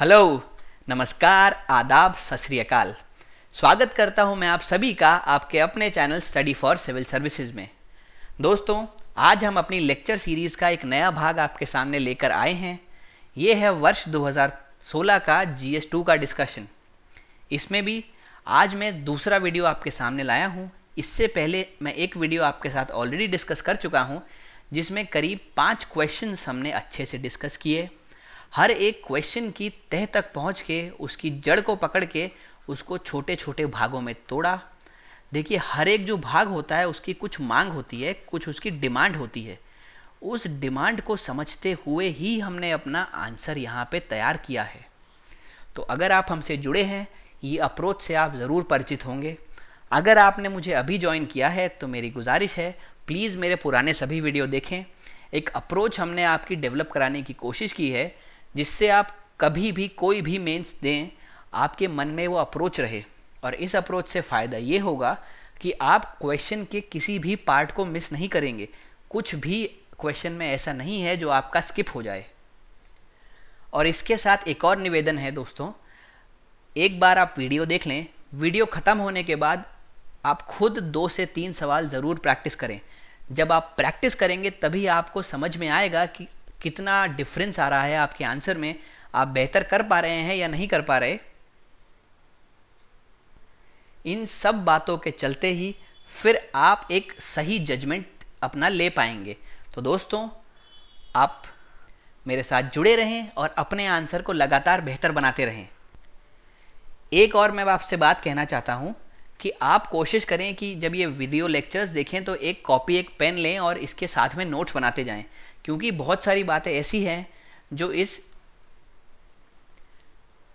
Hello, नमस्कार, आदाब, सत स्वागत करता हूँ मैं आप सभी का आपके अपने channel study for civil services में। दोस्तों, आज हम अपनी लेक्चर सीरीज़ का एक नया भाग आपके सामने लेकर आए हैं। ये है वर्ष 2016 का जी एस टू का डिस्कशन इसमें भी आज मैं दूसरा वीडियो आपके सामने लाया हूँ। इससे पहले मैं एक वीडियो आपके साथ ऑलरेडी डिस्कस कर चुका हूँ, जिसमें करीब पाँच क्वेश्चन हमने अच्छे से डिस्कस किए। हर एक क्वेश्चन की तह तक पहुँच के, उसकी जड़ को पकड़ के, उसको छोटे छोटे भागों में तोड़ा। देखिए, हर एक जो भाग होता है, उसकी कुछ मांग होती है, कुछ उसकी डिमांड होती है। उस डिमांड को समझते हुए ही हमने अपना आंसर यहाँ पे तैयार किया है। तो अगर आप हमसे जुड़े हैं, ये अप्रोच से आप ज़रूर परिचित होंगे। अगर आपने मुझे अभी ज्वाइन किया है तो मेरी गुजारिश है प्लीज़ मेरे पुराने सभी वीडियो देखें। एक अप्रोच हमने आपकी डेवलप कराने की कोशिश की है जिससे आप कभी भी कोई भी मेंस दें, आपके मन में वो अप्रोच रहे। और इस अप्रोच से फ़ायदा ये होगा कि आप क्वेश्चन के किसी भी पार्ट को मिस नहीं करेंगे। कुछ भी क्वेश्चन में ऐसा नहीं है जो आपका स्किप हो जाए। और इसके साथ एक और निवेदन है दोस्तों, एक बार आप वीडियो देख लें। वीडियो ख़त्म होने के बाद आप खुद दो से तीन सवाल ज़रूर प्रैक्टिस करें। जब आप प्रैक्टिस करेंगे, तभी आपको समझ में आएगा कि कितना डिफरेंस आ रहा है आपके आंसर में? आप बेहतर कर पा रहे हैं या नहीं कर पा रहे? इन सब बातों के चलते ही फिर आप एक सही जजमेंट अपना ले पाएँगे। तो दोस्तों, आप मेरे साथ जुड़े रहें और अपने आंसर को लगातार बेहतर बनाते रहें। एक और मैं आपसे बात कहना चाहता हूँ। कि आप कोशिश करें कि जब ये वीडियो लेक्चर्स देखें तो एक कॉपी एक पेन लें और इसके साथ में नोट्स बनाते जाएँ। क्योंकि बहुत सारी बातें ऐसी हैं जो इस,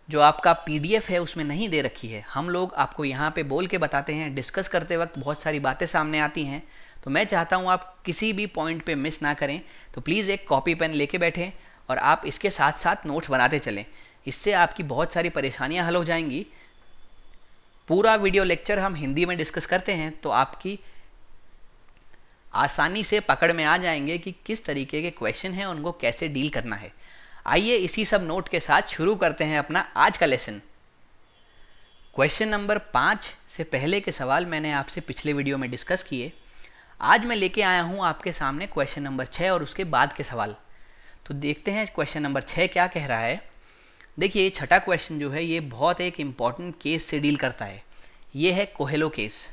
जो आपका पीडीएफ है उसमें नहीं दे रखी है। हम लोग आपको यहाँ पे बोल के बताते हैं डिस्कस करते वक्त बहुत सारी बातें सामने आती हैं। तो मैं चाहता हूँ आप किसी भी पॉइंट पे मिस ना करें। तो प्लीज़ एक कॉपी पेन लेके बैठें और आप इसके साथ साथ नोट्स बनाते चलें। इससे आपकी बहुत सारी परेशानियाँ हल हो जाएँगी। पूरा वीडियो लेक्चर हम हिंदी में डिस्कस करते हैं तो आपकी आसानी से पकड़ में आ जाएँगे कि किस तरीके के क्वेश्चन हैं, उनको कैसे डील करना है। आइए इसी सब नोट के साथ शुरू करते हैं अपना आज का लेसन क्वेश्चन नंबर पाँच से पहले के सवाल मैंने आपसे पिछले वीडियो में डिस्कस किए। आज मैं लेके आया हूँ आपके सामने क्वेश्चन नंबर छः और उसके बाद के सवाल। तो देखते हैं क्वेश्चन नंबर छः क्या कह रहा है। देखिए छठा क्वेश्चन जो है, ये बहुत एक इंपॉर्टेंट केस से डील करता है। ये है कोहेलो केस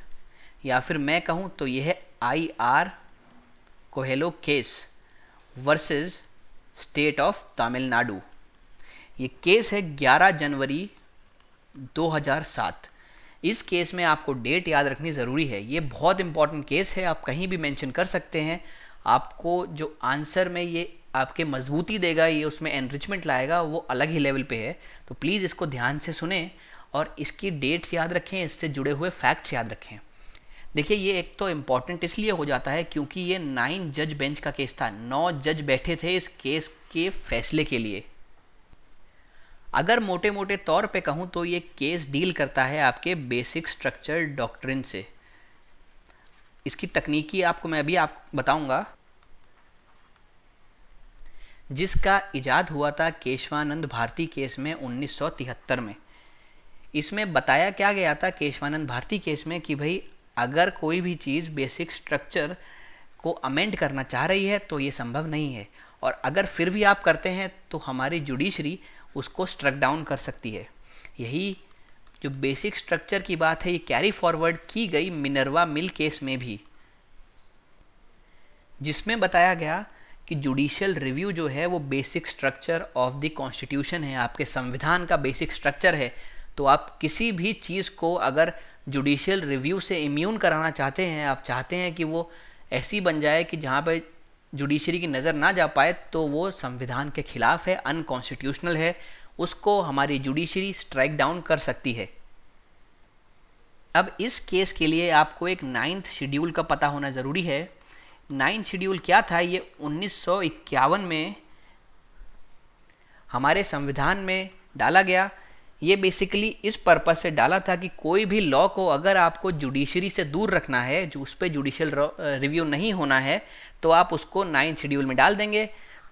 या फिर मैं कहूँ तो ये है I R Coelho case versus state of Tamil Nadu ये केस है 11 जनवरी 2007 इस केस में आपको डेट याद रखनी ज़रूरी है। ये बहुत इंपॉर्टेंट केस है, आप कहीं भी मेंशन कर सकते हैं। आपको जो आंसर में ये आपके मजबूती देगा, ये उसमें एनरिचमेंट लाएगा, वो अलग ही लेवल पे है। तो प्लीज़ इसको ध्यान से सुने और इसकी डेट्स याद रखें, इससे जुड़े हुए फैक्ट्स याद रखें। देखिए, ये एक तो इंपॉर्टेंट इसलिए हो जाता है क्योंकि ये नाइन जज बेंच का केस था। नौ जज बैठे थे इस केस के फैसले के लिए। अगर मोटे मोटे तौर पे कहूँ तो ये केस डील करता है आपके बेसिक स्ट्रक्चर डॉक्ट्रिन से। इसकी तकनीकी आपको मैं अभी आप बताऊँगा। जिसका इजाद हुआ था केशवानंद भारती केस में 1973 में। इसमें बताया क्या गया था केशवानंद भारती केस में कि भाई, अगर कोई भी चीज़ बेसिक स्ट्रक्चर को अमेंड करना चाह रही है तो ये संभव नहीं है। और अगर फिर भी आप करते हैं तो हमारी जुडिशरी उसको स्ट्रक डाउन कर सकती है। यही जो बेसिक स्ट्रक्चर की बात है, ये कैरी फॉरवर्ड की गई मिनरवा मिल केस में भी। जिसमें बताया गया कि जुडिशियल रिव्यू जो है, वो basic structure of the constitution है, आपके संविधान का बेसिक स्ट्रक्चर है। तो आप किसी भी चीज़ को अगर जुडिशियल रिव्यू से इम्यून कराना चाहते हैं, आप चाहते हैं कि वो ऐसी बन जाए कि जहाँ पर जुडिशरी की नज़र ना जा पाए तो वो संविधान के खिलाफ है अनकॉन्स्टिट्यूशनल है, उसको हमारी जुडिशरी स्ट्राइक डाउन कर सकती है। अब इस केस के लिए आपको एक नाइन्थ शेड्यूल का पता होना ज़रूरी है। नाइन्थ शेड्यूल क्या था ये उन्नीस सौ इक्यावन में हमारे संविधान में डाला गया। ये बेसिकली इस पर्पज से डाला था कि कोई भी लॉ को अगर आपको जुडिशरी से दूर रखना है, जो उस पर जुडिशल रिव्यू नहीं होना है तो आप उसको नाइन्थ शेड्यूल में डाल देंगे।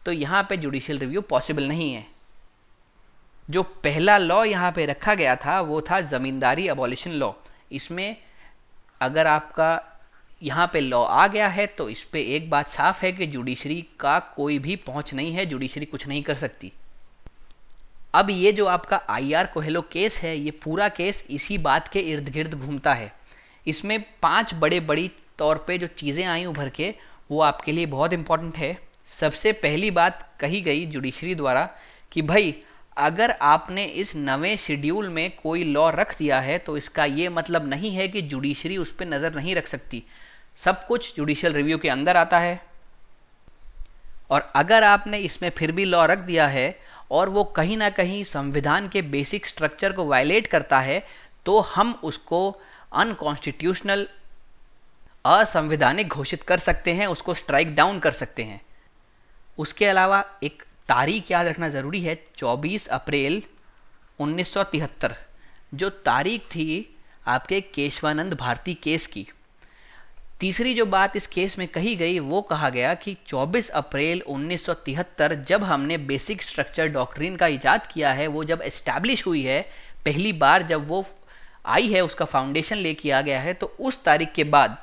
तो यहाँ पे जुडिशियल रिव्यू पॉसिबल नहीं है। जो पहला लॉ यहाँ पे रखा गया था, वो था ज़मींदारी अबॉलिशन लॉ इसमें अगर आपका यहाँ पे लॉ आ गया है तो इस पर एक बात साफ़ है कि जुडिशरी का कोई भी पहुँच नहीं है जुडिशरी कुछ नहीं कर सकती। अब ये जो आपका आई आर कोहेलो केस है, ये पूरा केस इसी बात के इर्द गिर्द घूमता है। इसमें पाँच बड़े बड़ी तौर पे जो चीज़ें आई उभर के, वो आपके लिए बहुत इंपॉर्टेंट है। सबसे पहली बात कही गई जुडिशरी द्वारा कि भाई, अगर आपने इस नवे शेड्यूल में कोई लॉ रख दिया है तो इसका ये मतलब नहीं है कि जुडिशरी उस पर नज़र नहीं रख सकती। सब कुछ जुडिशियल रिव्यू के अंदर आता है। और अगर आपने इसमें फिर भी लॉ रख दिया है और वो कहीं ना कहीं संविधान के बेसिक स्ट्रक्चर को वायलेट करता है तो हम उसको अनकॉन्स्टिट्यूशनल असंवैधानिक घोषित कर सकते हैं, उसको स्ट्राइक डाउन कर सकते हैं। उसके अलावा एक तारीख याद रखना ज़रूरी है 24 अप्रैल 1973 जो तारीख थी आपके केशवानंद भारती केस की तीसरी जो बात इस केस में कही गई, वो कहा गया कि 24 अप्रैल 1973 जब हमने बेसिक स्ट्रक्चर डॉक्ट्रिन का इजाद किया है, वो जब एस्टैब्लिश हुई है, पहली बार जब वो आई है, उसका फाउंडेशन ले किया गया है तो उस तारीख के बाद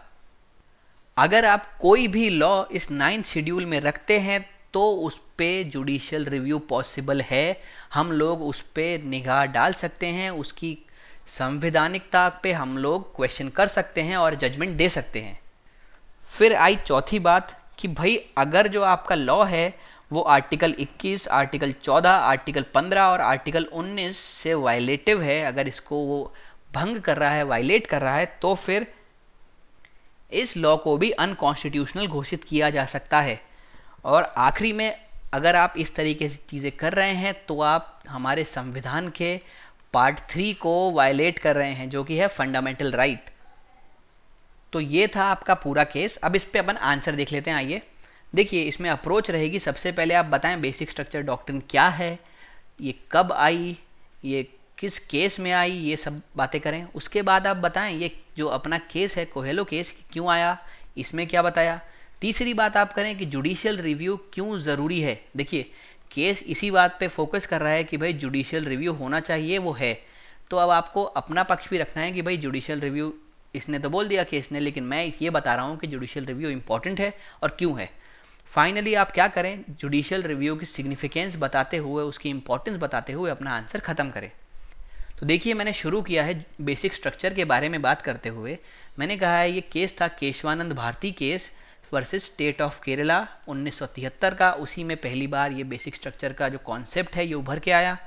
अगर आप कोई भी लॉ इस नाइन्थ शेड्यूल में रखते हैं तो उस पर जुडिशल रिव्यू पॉसिबल है। हम लोग उस पर निगाह डाल सकते हैं, उसकी संवैधानिकता पे हम लोग क्वेश्चन कर सकते हैं और जजमेंट दे सकते हैं। फिर आई चौथी बात कि भाई अगर जो आपका लॉ है वो आर्टिकल 21, आर्टिकल 14, आर्टिकल 15 और आर्टिकल 19 से वायलेटिव है अगर इसको वो भंग कर रहा है वायलेट कर रहा है तो फिर इस लॉ को भी अनकॉन्स्टिट्यूशनल घोषित किया जा सकता है। और आखिरी में अगर आप इस तरीके से चीज़ें कर रहे हैं तो आप हमारे संविधान के पार्ट थ्री को वायलेट कर रहे हैं जो कि है फंडामेंटल राइट तो ये था आपका पूरा केस। अब इस पर अपन आंसर देख लेते हैं, आइए। देखिए, इसमें अप्रोच रहेगी। सबसे पहले आप बताएँ बेसिक स्ट्रक्चर डॉक्ट्रिन क्या है, ये कब आई, ये किस केस में आई, ये सब बातें करें। उसके बाद आप बताएँ, ये जो अपना केस है कोहेलो केस क्यों आया, इसमें क्या बताया। तीसरी बात आप करें कि जुडिशियल रिव्यू क्यों ज़रूरी है। देखिए केस इसी बात पे फोकस कर रहा है कि भाई जुडिशियल रिव्यू होना चाहिए, वो है। तो अब आपको अपना पक्ष भी रखना है कि भाई जुडिशियल रिव्यू इसने तो बोल दिया केस ने लेकिन मैं ये बता रहा हूँ कि जुडिशियल रिव्यू इंपॉर्टेंट है और क्यों है। फाइनली आप क्या करें? जुडिशियल रिव्यू की सिग्निफिकेंस बताते हुए, उसकी इंपॉर्टेंस बताते हुए अपना आंसर ख़त्म करें। तो देखिए, मैंने शुरू किया है बेसिक स्ट्रक्चर के बारे में बात करते हुए। मैंने कहा है, ये केस था Kesavananda Bharati case versus state of Kerala 1973 का। उसी में पहली बार ये बेसिक स्ट्रक्चर का जो कॉन्सेप्ट है, ये उभर के आया।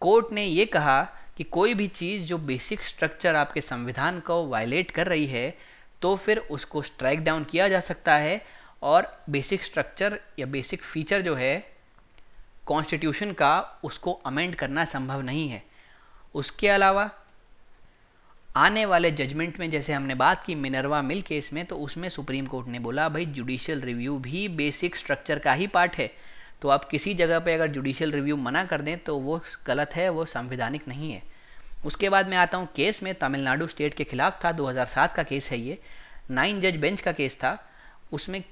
कोर्ट ने ये कहा कि कोई भी चीज़ जो बेसिक स्ट्रक्चर आपके संविधान को वायलेट कर रही है तो फिर उसको स्ट्राइक डाउन किया जा सकता है और बेसिक स्ट्रक्चर या बेसिक फीचर जो है कॉन्स्टिट्यूशन का उसको अमेंड करना संभव नहीं है। उसके अलावा, आने वाले जजमेंट में जैसे हमने बात की मिनरवा मिल केस में तो उसमें सुप्रीम कोर्ट ने बोला, भाई जुडिशियल रिव्यू भी बेसिक स्ट्रक्चर का ही पार्ट है। तो आप किसी जगह पे अगर जुडिशियल रिव्यू मना कर दें तो वो गलत है, वो संविधानिक नहीं है। उसके बाद मैं आता हूँ केस में, तमिलनाडु स्टेट के खिलाफ था 2007 का केस है ये। नाइन जज बेंच का केस था। उसमें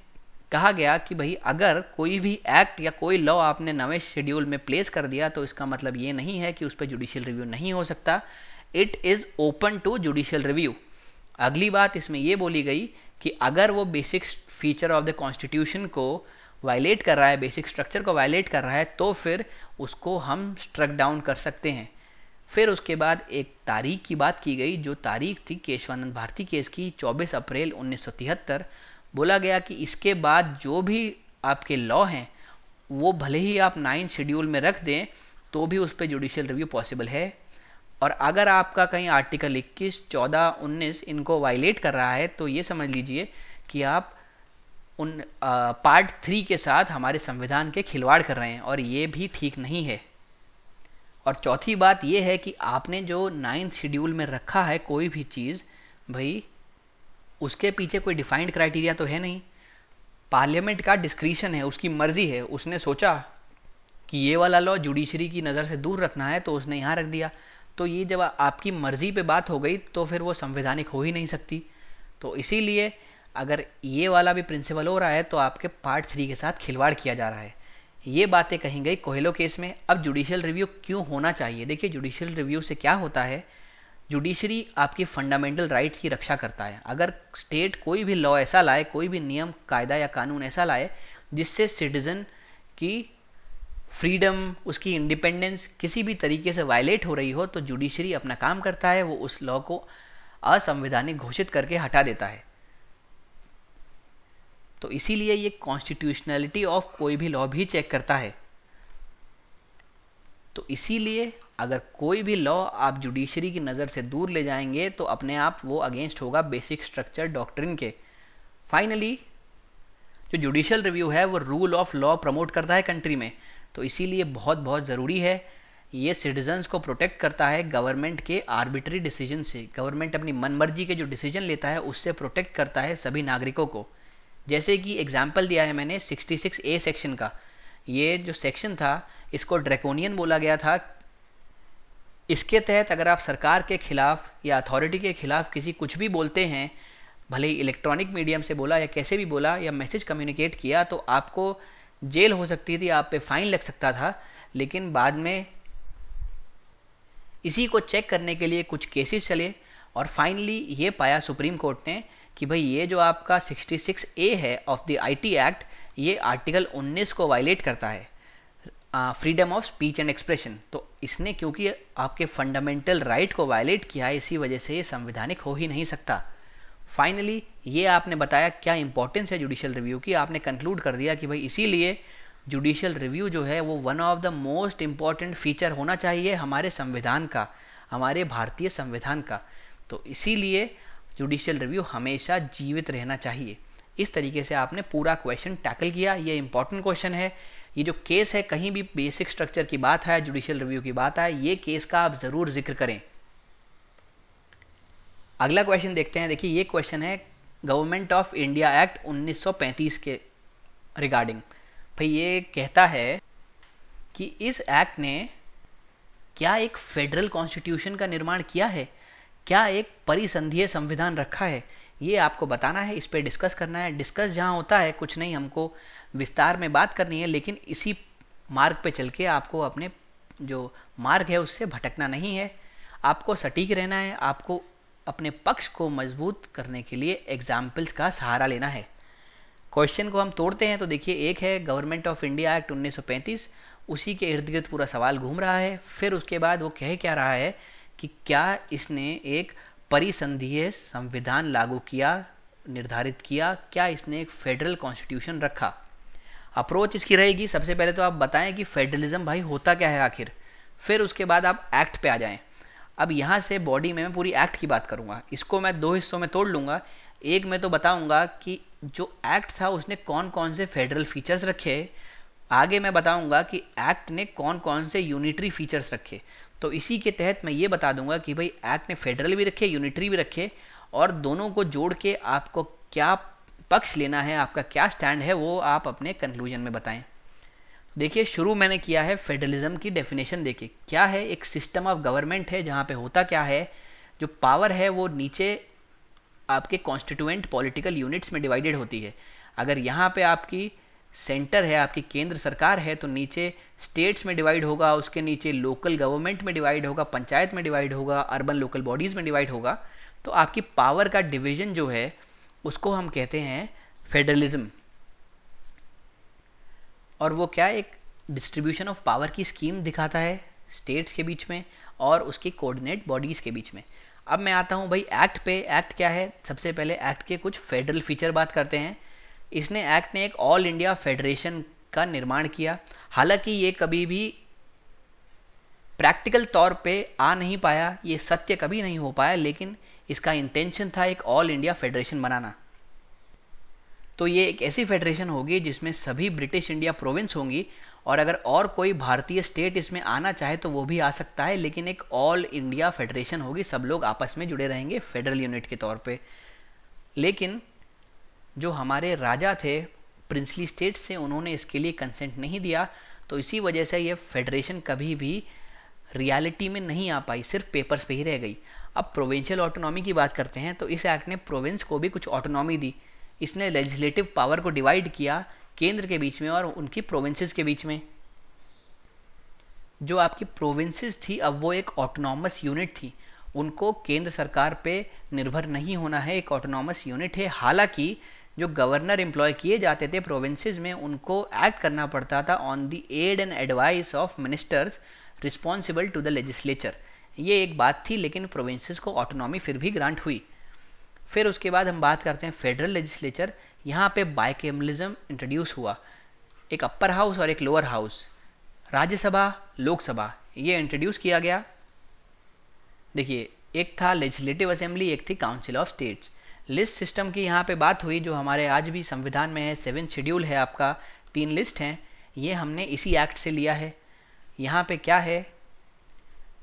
कहा गया कि भाई, अगर कोई भी एक्ट या कोई लॉ आपने नवे शेड्यूल में प्लेस कर दिया तो इसका मतलब ये नहीं है कि उस पर जुडिशियल रिव्यू नहीं हो सकता। It is open to judicial review. अगली बात इसमें यह बोली गई कि अगर वो basic feature of the constitution को वायलेट कर रहा है, बेसिक स्ट्रक्चर को वायलेट कर रहा है तो फिर उसको हम स्ट्रक डाउन कर सकते हैं। फिर उसके बाद एक तारीख की बात की गई जो तारीख थी केशवानंद भारती केस की 24 अप्रैल 1973 बोला गया कि इसके बाद जो भी आपके लॉ हैं वो भले ही आप नाइन शेड्यूल में रख दें तो भी उस पर जुडिशियल रिव्यू पॉसिबल है। और अगर आपका कहीं आर्टिकल 21, 14, 19 इनको वायलेट कर रहा है तो ये समझ लीजिए कि आप उन आ, पार्ट थ्री के साथ हमारे संविधान के खिलवाड़ कर रहे हैं और ये भी ठीक नहीं है। और चौथी बात यह है कि आपने जो नाइन्थ शेड्यूल में रखा है कोई भी चीज़, भाई, उसके पीछे कोई डिफाइंड क्राइटेरिया तो है नहीं। पार्लियामेंट का डिस्क्रिशन है, उसकी मर्ज़ी है। उसने सोचा कि ये वाला लॉ जुडिशरी की नज़र से दूर रखना है तो उसने यहाँ रख दिया। तो ये जब आपकी मर्ज़ी पे बात हो गई तो फिर वो संवैधानिक हो ही नहीं सकती। तो इसीलिए अगर ये वाला भी प्रिंसिपल हो रहा है तो आपके पार्ट थ्री के साथ खिलवाड़ किया जा रहा है। ये बातें कही गई कोहेलो केस में, अब जुडिशियल रिव्यू क्यों होना चाहिए? देखिए जुडिशियल रिव्यू से क्या होता है? जुडिशरी आपकी फंडामेंटल राइट्स की रक्षा करता है। अगर स्टेट कोई भी लॉ ऐसा लाए, कोई भी नियम, कायदा या कानून ऐसा लाए, जिससे सिटीजन की फ्रीडम उसकी इंडिपेंडेंस किसी भी तरीके से वायलेट हो रही हो तो जुडिशरी अपना काम करता है, वो उस लॉ को असंवैधानिक घोषित करके हटा देता है। तो इसीलिए ये कॉन्स्टिट्यूशनैलिटी ऑफ़ कोई भी लॉ भी चेक करता है। तो इसीलिए अगर कोई भी लॉ आप जुडिशरी की नज़र से दूर ले जाएँगे तो अपने आप वो अगेंस्ट होगा बेसिक स्ट्रक्चर डॉक्ट्रिन के। फाइनली जो जुडिशल रिव्यू है, वो रूल ऑफ़ लॉ प्रमोट करता है कंट्री में। तो इसीलिए बहुत बहुत ज़रूरी है, ये सिटीजन्स को प्रोटेक्ट करता है गवर्नमेंट के आर्बिट्री डिसीज़न से। गवर्नमेंट अपनी मनमर्जी के जो डिसीज़न लेता है, उससे प्रोटेक्ट करता है सभी नागरिकों को। जैसे कि एग्ज़ाम्पल दिया है मैंने 66 ए सेक्शन का। ये जो सेक्शन था, इसको ड्रैकोनियन बोला गया था। इसके तहत अगर आप सरकार के खिलाफ या अथॉरिटी के खिलाफ किसी कुछ भी बोलते हैं, भले ही इलेक्ट्रॉनिक मीडियम से बोला या कैसे भी बोला या मैसेज कम्युनिकेट किया तो आपको जेल हो सकती थी, आप पे फाइन लग सकता था। लेकिन बाद में इसी को चेक करने के लिए कुछ केसेस चले और फाइनली ये पाया सुप्रीम कोर्ट ने कि भाई ये जो आपका 66 ए है ऑफ़ द आईटी एक्ट ये आर्टिकल 19 को वायलेट करता है। Freedom of speech and expression तो इसने क्योंकि आपके फंडामेंटल राइट right को वायलेट किया है इसी वजह से ये संवैधानिक हो ही नहीं सकता। फाइनली ये आपने बताया क्या इंपॉर्टेंस है जुडिशियल रिव्यू की। आपने कंक्लूड कर दिया कि भाई इसीलिए जुडिशियल रिव्यू जो है, वो one of the most important feature होना चाहिए हमारे संविधान का, हमारे भारतीय संविधान का। तो इसीलिए जुडिशियल रिव्यू हमेशा जीवित रहना चाहिए। इस तरीके से आपने पूरा क्वेश्चन टैकल किया। ये इंपॉर्टेंट क्वेश्चन है। ये जो केस है, कहीं भी बेसिक स्ट्रक्चर की बात है जुडिशियल रिव्यू की बात है, ये केस का आप ज़रूर ज़िक्र करें। अगला क्वेश्चन देखते हैं। देखिए, ये क्वेश्चन है गवर्नमेंट ऑफ़ इंडिया एक्ट 1935 के रिगार्डिंग भाई, ये कहता है कि इस एक्ट ने क्या एक फेडरल कॉन्स्टिट्यूशन का निर्माण किया है? क्या एक परिसंधीय संविधान रखा है? ये आपको बताना है, इस पर डिस्कस करना है। डिस्कस जहाँ होता है, कुछ नहीं, हमको विस्तार में बात करनी है, लेकिन इसी मार्ग पे चल के आपको अपने जो मार्ग है, उससे भटकना नहीं है। आपको सटीक रहना है, आपको अपने पक्ष को मज़बूत करने के लिए एग्जाम्पल्स का सहारा लेना है। क्वेश्चन को हम तोड़ते हैं तो देखिए, एक है गवर्नमेंट ऑफ़ इंडिया एक्ट 1935 उसी के इर्द गिर्द पूरा सवाल घूम रहा है। फिर उसके बाद वो कह क्या रहा है कि क्या इसने एक परिसंधीय संविधान लागू किया, निर्धारित किया? क्या इसने एक फेडरल कॉन्स्टिट्यूशन रखा? अप्रोच इसकी रहेगी। सबसे पहले तो आप बताएँ कि फेडरलिज्म भाई होता क्या है आखिर? फिर उसके बाद आप एक्ट पे आ जाएँ। अब यहाँ से बॉडी में मैं पूरी एक्ट की बात करूँगा। इसको मैं दो हिस्सों में तोड़ लूँगा। एक मैं तो बताऊँगा कि जो एक्ट था उसने कौन कौन से फेडरल फीचर्स रखे? आगे मैं बताऊँगा कि एक्ट ने कौन कौन से यूनिटरी फीचर्स रखे। तो इसी के तहत मैं ये बता दूँगा कि भाई एक्ट ने फेडरल भी रखे यूनिटरी भी रखे, और दोनों को जोड़ के आपको क्या पक्ष लेना है, आपका क्या स्टैंड है, वो आप अपने कंक्लूजन में बताएँ। देखिए, शुरू मैंने किया है फेडरलिज्म की डेफिनेशन देखिए क्या है? एक सिस्टम ऑफ़ गवर्नमेंट है, जहाँ पे होता क्या है? जो पावर है, वो नीचे आपके कॉन्स्टिट्यूएंट पॉलिटिकल यूनिट्स में डिवाइडेड होती है। अगर यहाँ पे आपकी सेंटर है, आपकी केंद्र सरकार है तो नीचे स्टेट्स में डिवाइड होगा, उसके नीचे लोकल गवर्नमेंट में डिवाइड होगा, पंचायत में डिवाइड होगा, अर्बन लोकल बॉडीज़ में डिवाइड होगा। तो आपकी पावर का डिवीज़न जो है, उसको हम कहते हैं फेडरलिज्म। और वो क्या एक डिस्ट्रीब्यूशन ऑफ़ पावर की स्कीम दिखाता है स्टेट्स के बीच में और उसकी कोऑर्डिनेट बॉडीज़ के बीच में। अब मैं आता हूँ भाई एक्ट पे। एक्ट क्या है? सबसे पहले एक्ट के कुछ फेडरल फीचर बात करते हैं। इसने एक्ट ने एक ऑल इंडिया फेडरेशन का निर्माण किया। हालाँकि ये कभी भी प्रैक्टिकल तौर पे आ नहीं पाया, ये सत्य कभी नहीं हो पाया, लेकिन इसका इंटेंशन था एक ऑल इंडिया फेडरेशन बनाना। तो ये एक ऐसी फेडरेशन होगी जिसमें सभी ब्रिटिश इंडिया प्रोविंस होंगी और अगर और कोई भारतीय स्टेट इसमें आना चाहे तो वो भी आ सकता है, लेकिन एक ऑल इंडिया फेडरेशन होगी। सब लोग आपस में जुड़े रहेंगे फेडरल यूनिट के तौर पे। लेकिन जो हमारे राजा थे प्रिंसली स्टेट्स थे, उन्होंने इसके लिए कंसेंट नहीं दिया तो इसी वजह से ये फेडरेशन कभी भी रियलिटी में नहीं आ पाई, सिर्फ़ पेपर्स पे ही रह गई। अब प्रोविंशियल ऑटोनॉमी की बात करते हैं तो इस एक्ट ने प्रोविंस को भी कुछ ऑटोनॉमी दी। इसने लेजिस्लेटिव पावर को डिवाइड किया केंद्र के बीच में और उनकी प्रोविंसेस के बीच में। जो आपकी प्रोविंसेस थी, अब वो एक ऑटोनॉमस यूनिट थी। उनको केंद्र सरकार पे निर्भर नहीं होना है, एक ऑटोनॉमस यूनिट है। हालाँकि जो गवर्नर एम्प्लॉय किए जाते थे प्रोविंसेस में, उनको एक्ट करना पड़ता था on the aid and advice of ministers responsible to the legislature ये एक बात थी, लेकिन प्रोविंसेस को ऑटोनॉमी फिर भी ग्रांट हुई। फिर उसके बाद हम बात करते हैं फेडरल लेजिस्लेचर यहाँ पे बाइकेमलिज्म इंट्रोड्यूस हुआ। एक अपर हाउस और एक लोअर हाउस राज्यसभा, लोकसभा, ये इंट्रोड्यूस किया गया। देखिए, एक था लेजिस्लेटिव असेंबली एक थी council of states list system की यहाँ पे बात हुई, जो हमारे आज भी संविधान में है, सेवन शेड्यूल है आपका, तीन लिस्ट हैं, ये हमने इसी एक्ट से लिया है। यहाँ पे क्या है?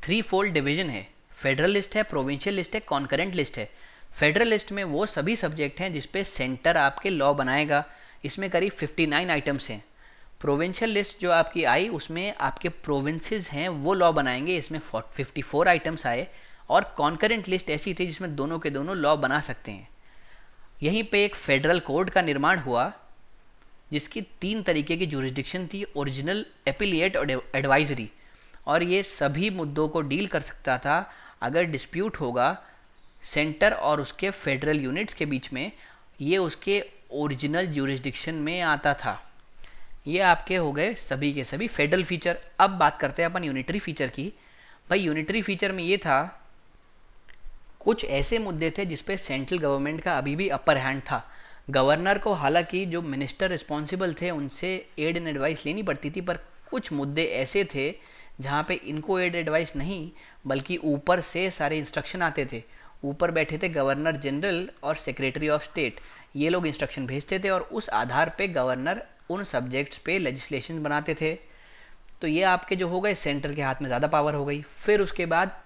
थ्री फोल्ड डिवीज़न है। फेडरल लिस्ट है, प्रोविंशियल लिस्ट है, कॉन्करेंट लिस्ट है। फेडरल लिस्ट में वो सभी सब्जेक्ट हैं जिसपे सेंटर आपके लॉ बनाएगा। इसमें करीब 59 आइटम्स हैं। प्रोविंशियल लिस्ट जो आपकी आई, उसमें आपके प्रोविंसेस हैं, वो लॉ बनाएँगे। इसमें 54 आइटम्स आए। और कॉन्करेंट लिस्ट ऐसी थी जिसमें दोनों के दोनों लॉ बना सकते हैं। यहीं पे एक फेडरल कोर्ट का निर्माण हुआ, जिसकी तीन तरीके की जुरिस्डिक्शन थी ओरिजिनल एपिलिएट और एडवाइजरी और ये सभी मुद्दों को डील कर सकता था, अगर डिस्प्यूट होगा सेंटर और उसके फेडरल यूनिट्स के बीच में, ये उसके ओरिजिनल जुरिस्डिक्शन में आता था। ये आपके हो गए सभी के सभी फेडरल फीचर अब बात करते हैं अपन यूनिटरी फीचर की। भाई यूनिटरी फीचर में ये था कुछ ऐसे मुद्दे थे जिसपे सेंट्रल गवर्नमेंट का अभी भी अपर हैंड था। गवर्नर को हालाँकि जो मिनिस्टर रिस्पॉन्सिबल थे, उनसे एड एंड एडवाइस लेनी पड़ती थी, पर कुछ मुद्दे ऐसे थे जहाँ पे इनको एड एडवाइस नहीं, बल्कि ऊपर से सारे इंस्ट्रक्शन आते थे। ऊपर बैठे थे गवर्नर जनरल और सेक्रेटरी ऑफ़ स्टेट ये लोग इंस्ट्रक्शन भेजते थे और उस आधार पे गवर्नर उन सब्जेक्ट्स पे लेजिस्लेशन बनाते थे। तो ये आपके जो हो गए सेंटर के हाथ में ज़्यादा पावर हो गई। फिर उसके बाद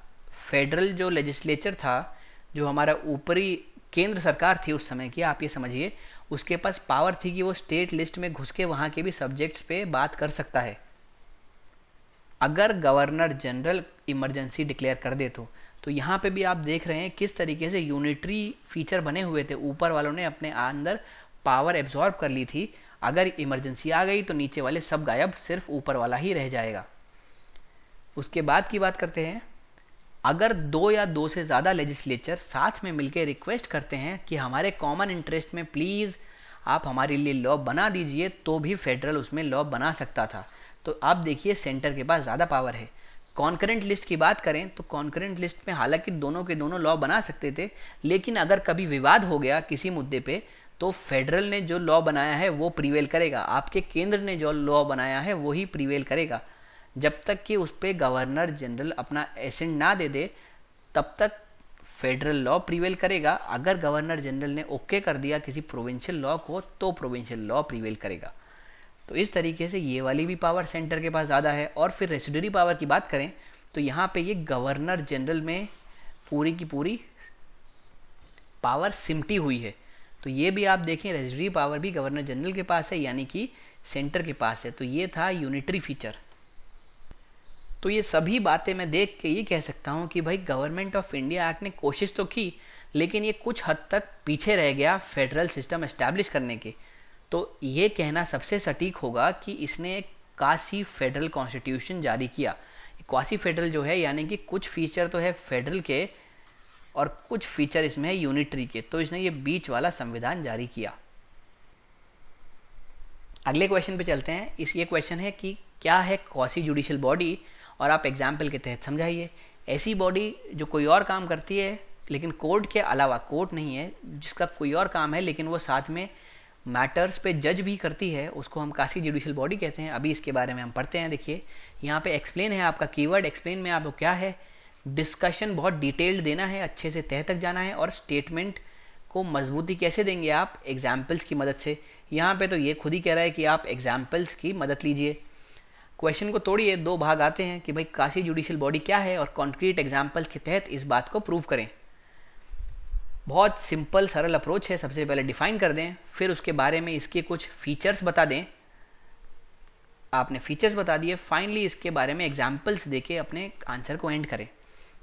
फेडरल जो लेजिस्लेचर था, जो हमारा ऊपरी केंद्र सरकार थी उस समय की, आप ये समझिए, उसके पास पावर थी कि वो स्टेट लिस्ट में घुस के वहाँ के भी सब्जेक्ट्स पे बात कर सकता है। अगर गवर्नर जनरल इमरजेंसी डिक्लेयर कर दे तो तो यहाँ पे भी आप देख रहे हैं किस तरीके से यूनिटरी फीचर बने हुए थे। ऊपर वालों ने अपने अंदर पावर एब्जॉर्ब कर ली थी। अगर इमरजेंसी आ गई तो नीचे वाले सब गायब, सिर्फ़ ऊपर वाला ही रह जाएगा। उसके बाद की बात करते हैं। अगर दो या दो से ज़्यादा लेजिस्लेचर साथ में मिलकर रिक्वेस्ट करते हैं कि हमारे कॉमन इंटरेस्ट में प्लीज़ आप हमारे लिए लॉ बना दीजिए तो भी फेडरल उसमें लॉ बना सकता था। तो आप देखिए सेंटर के पास ज़्यादा पावर है। कॉन्करेंट लिस्ट की बात करें तो कॉन्करेंट लिस्ट में हालाँकि दोनों के दोनों लॉ बना सकते थे, लेकिन अगर कभी विवाद हो गया किसी मुद्दे पे तो फेडरल ने जो लॉ बनाया है, वो प्रीवेल करेगा। आपके केंद्र ने जो लॉ बनाया है वही प्रीवेल करेगा। जब तक कि उस पर गवर्नर जनरल अपना एसेंट ना दे दे, तब तक फेडरल लॉ प्रीवेल करेगा। अगर गवर्नर जनरल ने ओके कर दिया किसी प्रोविंशियल लॉ को तो प्रोविंशियल लॉ प्रीवेल करेगा। तो इस तरीके से ये वाली भी पावर सेंटर के पास ज़्यादा है। और फिर रेसिडरी पावर की बात करें तो यहाँ पे ये गवर्नर जनरल में पूरी की पूरी पावर सिमटी हुई है। तो ये भी आप देखें रेजिडरी पावर भी गवर्नर जनरल के पास है, यानी कि सेंटर के पास है। तो ये था यूनिटरी फीचर। तो ये सभी बातें मैं देख के ये कह सकता हूँ कि भाई गवर्नमेंट ऑफ़ इंडिया एक्ट ने कोशिश तो की, लेकिन ये कुछ हद तक पीछे रह गया फेडरल सिस्टम इस्टेब्लिश करने के। तो ये कहना सबसे सटीक होगा कि इसने काशी फेडरल कॉन्स्टिट्यूशन जारी किया। क्वासी फेडरल जो है, यानी कि कुछ फीचर तो है फेडरल के और कुछ फीचर इसमें है यूनिटरी के। तो इसने ये बीच वाला संविधान जारी किया। अगले क्वेश्चन पे चलते हैं। इस ये क्वेश्चन है कि क्या है क्वासी जुडिशियल बॉडी और आप एग्ज़ाम्पल के तहत समझाइए। ऐसी बॉडी जो कोई और काम करती है, लेकिन कोर्ट के अलावा कोर्ट नहीं है, जिसका कोई और काम है, लेकिन वो साथ में मैटर्स पे जज भी करती है, उसको हम काशी जुडिशियल बॉडी कहते हैं। अभी इसके बारे में हम पढ़ते हैं, देखिए। यहाँ पे एक्सप्लेन है आपका कीवर्ड एक्सप्लेन में आपको क्या है? डिस्कशन बहुत डिटेल्ड देना है, अच्छे से तह तक जाना है, और स्टेटमेंट को मजबूती कैसे देंगे आप? एग्जाम्पल्स की मदद से। यहाँ पे तो ये खुद ही कह रहा है कि आप एग्जाम्पल्स की मदद लीजिए। क्वेश्चन को तोड़िए, दो भाग आते हैं कि भाई काशी जुडिशियल बॉडी क्या है और कॉन्क्रीट एग्जाम्पल्स के तहत इस बात को प्रूव करें। बहुत सिंपल सरल अप्रोच है, सबसे पहले डिफाइन कर दें, फिर उसके बारे में इसके कुछ फीचर्स बता दें। आपने फीचर्स बता दिए फाइनली इसके बारे में एग्जाम्पल्स देके अपने आंसर को एंड करें।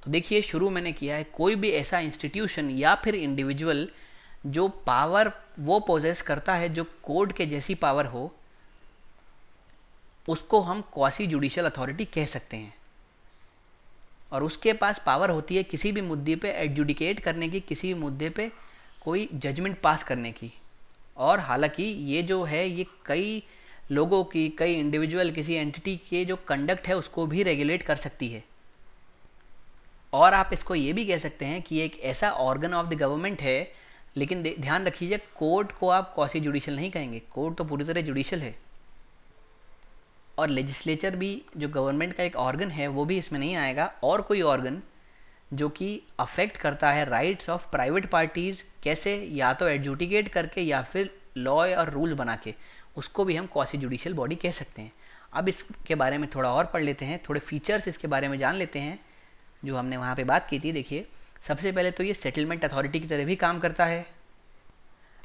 तो देखिए, शुरू मैंने किया है, कोई भी ऐसा इंस्टीट्यूशन या फिर इंडिविजुअल जो पावर वो पोजेस करता है, जो कोर्ट के जैसी पावर हो उसको हम क्वासी जुडिशियल अथॉरिटी कह सकते हैं। और उसके पास पावर होती है किसी भी मुद्दे पे एडजुडिकेट करने की, किसी भी मुद्दे पे कोई जजमेंट पास करने की। और हालाँकि ये जो है, ये कई लोगों की, कई इंडिविजुअल किसी एंटिटी के जो कंडक्ट है, उसको भी रेगुलेट कर सकती है। और आप इसको ये भी कह सकते हैं कि एक ऐसा ऑर्गन ऑफ़ द गवर्नमेंट है, लेकिन ध्यान रखिए, कोर्ट को आप कौसी जुडिशल नहीं कहेंगे। कोर्ट तो पूरी तरह जुडिशल है। और लेजिस्लेचर भी जो गवर्नमेंट का एक ऑर्गन है, वो भी इसमें नहीं आएगा। और कोई ऑर्गन जो कि अफेक्ट करता है राइट्स ऑफ़ प्राइवेट पार्टीज़ कैसे? या तो एडजुटिकेट करके या फिर लॉ और रूल बना के उसको भी हम क्वासी जुडिशियल बॉडी कह सकते हैं। अब इसके बारे में थोड़ा और पढ़ लेते हैं, थोड़े फीचर्स इसके बारे में जान लेते हैं, जो हमने वहाँ पे बात की थी। देखिए, सबसे पहले तो ये सेटलमेंट अथॉरिटी की तरह भी काम करता है।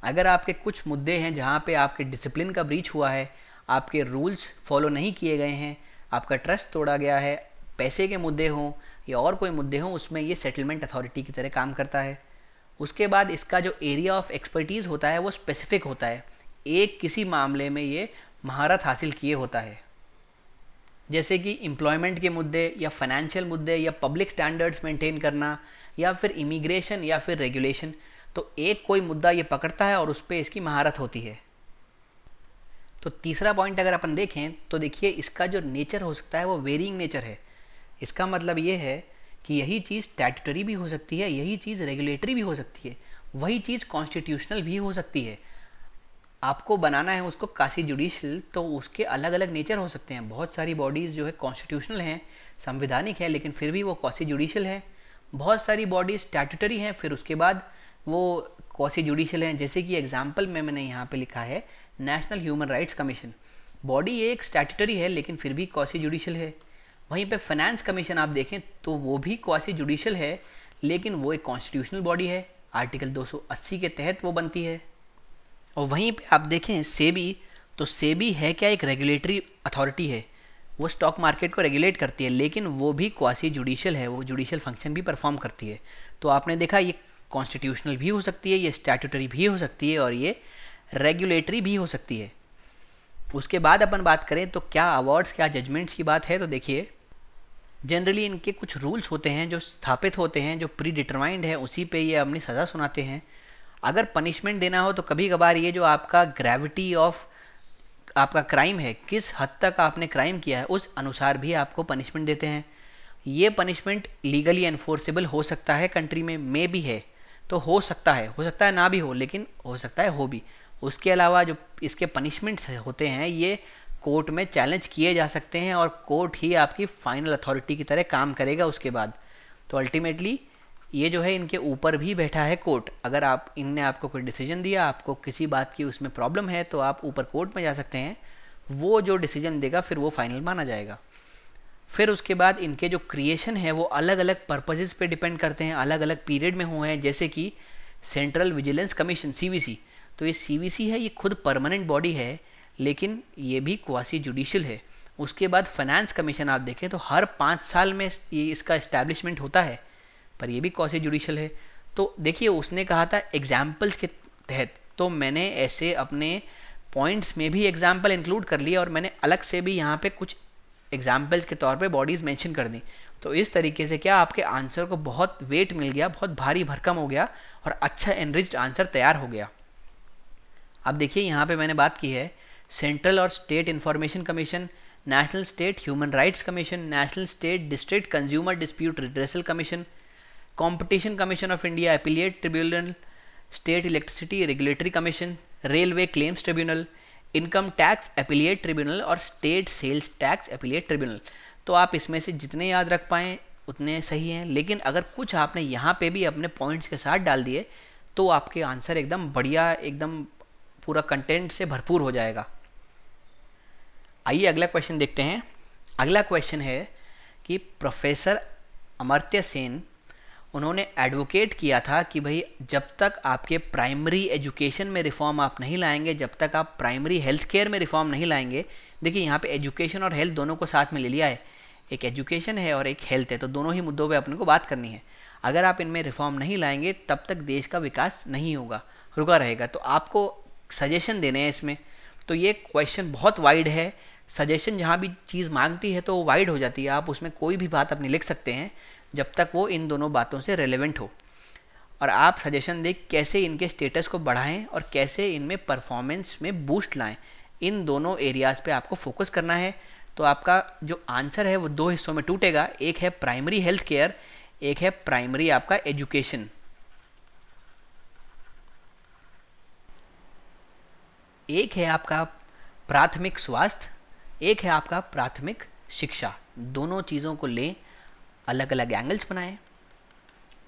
अगर आपके कुछ मुद्दे हैं जहाँ पे आपके डिसिप्लिन का ब्रीच हुआ है आपके रूल्स फॉलो नहीं किए गए हैं, आपका ट्रस्ट तोड़ा गया है, पैसे के मुद्दे हों या और कोई मुद्दे हों, उसमें ये सेटलमेंट अथॉरिटी की तरह काम करता है। उसके बाद इसका जो एरिया ऑफ़ एक्सपर्टीज़ होता है, वो स्पेसिफिक होता है। एक किसी मामले में ये महारत हासिल किए होता है। जैसे कि एम्प्लॉयमेंट के मुद्दे या फाइनेंशियल मुद्दे या पब्लिक स्टैंडर्ड्स मेंटेन करना या फिर इमिग्रेशन या फिर रेगुलेशन तो एक कोई मुद्दा ये पकड़ता है और उस पर इसकी महारत होती है। तो तीसरा पॉइंट अगर अपन देखें तो देखिए इसका जो नेचर हो सकता है, वो वेरिंग नेचर है। इसका मतलब ये है कि यही चीज़ स्टैटूटरी भी हो सकती है, यही चीज़ रेगुलेटरी भी हो सकती है, वही चीज़ कॉन्स्टिट्यूशनल भी हो सकती है। आपको बनाना है उसको काशी जुडिशल तो उसके अलग अलग नेचर हो सकते हैं। बहुत सारी बॉडीज़ जो है कॉन्स्टिट्यूशनल हैं, संविधानिक है, लेकिन फिर भी वो कौसी जुडिशल है। बहुत सारी बॉडीज स्टैटरी हैं, फिर उसके बाद वो कौसी जुडिशल हैं। जैसे कि एग्ज़ाम्पल में मैंने यहाँ पे लिखा है national human rights commission body एक स्टैटूटरी है, लेकिन फिर भी कौसी जुडिशल है। वहीं पे फाइनेंस कमीशन आप देखें तो वो भी क्वासी जुडिशल है, लेकिन वो एक कॉन्स्टिट्यूशनल बॉडी है। आर्टिकल 280 के तहत वो बनती है। और वहीं पे आप देखें, सेबी तो सेबी है क्या एक रेगुलेटरी अथॉरिटी है? वो स्टॉक मार्केट को रेगुलेट करती है, लेकिन वो भी क्वासी जुडिशल है, वो जुडिशल फ़ंक्शन भी परफॉर्म करती है। तो आपने देखा, ये कॉन्स्टिट्यूशनल भी हो सकती है, ये स्टैटूटरी भी हो सकती है, और ये रेगुलेटरी भी हो सकती है। उसके बाद अपन बात करें तो क्या अवार्ड्स क्या जजमेंट्स की बात है तो देखिए जनरली इनके कुछ रूल्स होते हैं जो स्थापित होते हैं, जो प्री डिटरमाइंड है, उसी पे ये अपनी सज़ा सुनाते हैं। अगर पनिशमेंट देना हो तो कभी कभार ये जो आपका ग्रेविटी ऑफ़ आपका क्राइम है, किस हद तक आपने क्राइम किया है, उस अनुसार भी आपको पनिशमेंट देते हैं। ये पनिशमेंट लीगली एनफोर्सेबल हो सकता है कंट्री में मे भी है तो हो सकता है, हो सकता है ना भी हो, लेकिन हो सकता है, हो भी। उसके अलावा जो इसके पनिशमेंट्स होते हैं, ये कोर्ट में चैलेंज किए जा सकते हैं और कोर्ट ही आपकी फाइनल अथॉरिटी की तरह काम करेगा उसके बाद। तो अल्टीमेटली ये जो है, इनके ऊपर भी बैठा है कोर्ट अगर आप, इनने आपको कोई डिसीज़न दिया, आपको किसी बात की उसमें प्रॉब्लम है तो आप ऊपर कोर्ट में जा सकते हैं। वो जो डिसीज़न देगा, फिर वो फाइनल माना जाएगा। फिर उसके बाद इनके जो क्रिएशन है, वो अलग अलग पर्पजेज़ पे डिपेंड करते हैं अलग अलग पीरियड में हुए हैं। जैसे कि सेंट्रल विजिलेंस कमीशन सी तो ये सी है, ये खुद परमानेंट बॉडी है, लेकिन ये भी क्वासी जुडिशल है। उसके बाद फाइनेंस कमीशन आप देखें तो हर पाँच साल में ये इसका इस्टेब्लिशमेंट होता है, पर ये भी क्वासी जुडिशल है। तो देखिए, उसने कहा था एग्जाम्पल्स के तहत तो मैंने ऐसे अपने पॉइंट्स में भी एग्ज़ाम्पल इंक्लूड कर लिया और मैंने अलग से भी यहाँ पे कुछ एग्जाम्पल्स के तौर पे बॉडीज़ मेंशन कर दी। तो इस तरीके से क्या आपके आंसर को बहुत वेट मिल गया, बहुत भारी भरकम हो गया और अच्छा एनरिच्ड आंसर तैयार हो गया। अब देखिए, यहाँ पे मैंने बात की है सेंट्रल और state information commission national state human rights commission national state district consumer dispute redressal commission competition commission of India appellate tribunal state electricity regulatory commission railway claims tribunal income tax appellate tribunal और state sales tax appellate tribunal तो आप इसमें से जितने याद रख पाएँ, उतने सही हैं। लेकिन अगर कुछ आपने यहाँ पे भी अपने पॉइंट्स के साथ डाल दिए तो आपके आंसर एकदम बढ़िया, एकदम पूरा कंटेंट से भरपूर हो जाएगा। आइए अगला क्वेश्चन देखते हैं। अगला क्वेश्चन है कि प्रोफेसर अमर्त्य सेन, उन्होंने एडवोकेट किया था कि भाई जब तक आपके प्राइमरी एजुकेशन में रिफॉर्म आप नहीं लाएँगे, जब तक आप प्राइमरी हेल्थ केयर में रिफॉर्म नहीं लाएँगे, देखिए यहाँ पे एजुकेशन और हेल्थ दोनों को साथ में ले लिया है। एक एजुकेशन है और एक हेल्थ है तो दोनों ही मुद्दों पे अपने को बात करनी है। अगर आप इनमें रिफॉर्म नहीं लाएँगे, तब तक देश का विकास नहीं होगा, रुका रहेगा। तो आपको सजेशन देने हैं इसमें। तो ये क्वेश्चन बहुत वाइड है। सजेशन जहाँ भी चीज़ मांगती है तो वो वाइड हो जाती है। आप उसमें कोई भी बात अपनी लिख सकते हैं, जब तक वो इन दोनों बातों से रेलिवेंट हो। और आप सजेशन दें कैसे इनके स्टेटस को बढ़ाएँ और कैसे इनमें परफॉर्मेंस में बूस्ट लाएँ। इन दोनों एरियाज़ पे आपको फोकस करना है। तो आपका जो आंसर है वो दो हिस्सों में टूटेगा। एक है प्राइमरी हेल्थ केयर एक है प्राइमरी आपका एजुकेशन एक है आपका प्राथमिक स्वास्थ्य, एक है आपका प्राथमिक शिक्षा। दोनों चीज़ों को लें अलग अलग एंगल्स बनाएँ,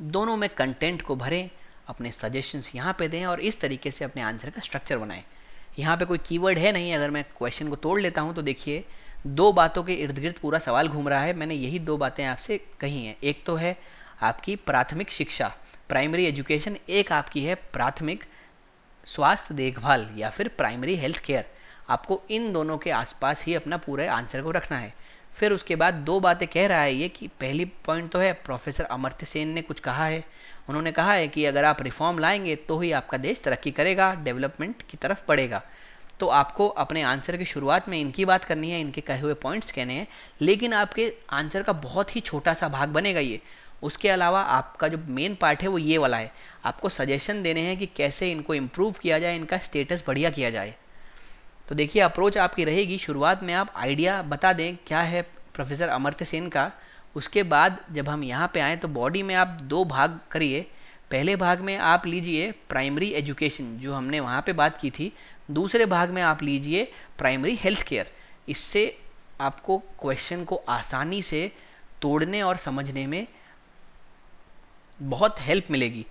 दोनों में कंटेंट को भरें, अपने सजेशंस यहाँ पे दें और इस तरीके से अपने आंसर का स्ट्रक्चर बनाएँ। यहाँ पे कोई कीवर्ड है नहीं, अगर मैं क्वेश्चन को तोड़ लेता हूँ तो देखिए, दो बातों के इर्द गिर्द पूरा सवाल घूम रहा है। मैंने यही दो बातें आपसे कही हैं। एक तो है आपकी प्राथमिक शिक्षा प्राइमरी एजुकेशन एक आपकी है प्राथमिक स्वास्थ्य देखभाल या फिर प्राइमरी हेल्थ केयर आपको इन दोनों के आसपास ही अपना पूरे आंसर को रखना है। फिर उसके बाद दो बातें कह रहा है ये कि पहली पॉइंट तो है प्रोफेसर अमर्त्य सेन ने कुछ कहा है। उन्होंने कहा है कि अगर आप रिफॉर्म लाएँगे तो ही आपका देश तरक्की करेगा डेवलपमेंट की तरफ़ बढ़ेगा। तो आपको अपने आंसर की शुरुआत में इनकी बात करनी है, इनके कहे हुए पॉइंट्स कहने हैं, लेकिन आपके आंसर का बहुत ही छोटा सा भाग बनेगा ये। उसके अलावा आपका जो मेन पार्ट है वो ये वाला है। आपको सजेशन देने हैं कि कैसे इनको इम्प्रूव किया जाए, इनका स्टेटस बढ़िया किया जाए। तो देखिए अप्रोच आपकी रहेगी। शुरुआत में आप आइडिया बता दें क्या है प्रोफेसर अमर्त्य सेन का। उसके बाद जब हम यहाँ पे आएँ तो बॉडी में आप दो भाग करिए। पहले भाग में आप लीजिए प्राइमरी एजुकेशन जो हमने वहाँ पे बात की थी। दूसरे भाग में आप लीजिए प्राइमरी हेल्थ केयर इससे आपको क्वेश्चन को आसानी से तोड़ने और समझने में बहुत हेल्प मिलेगी।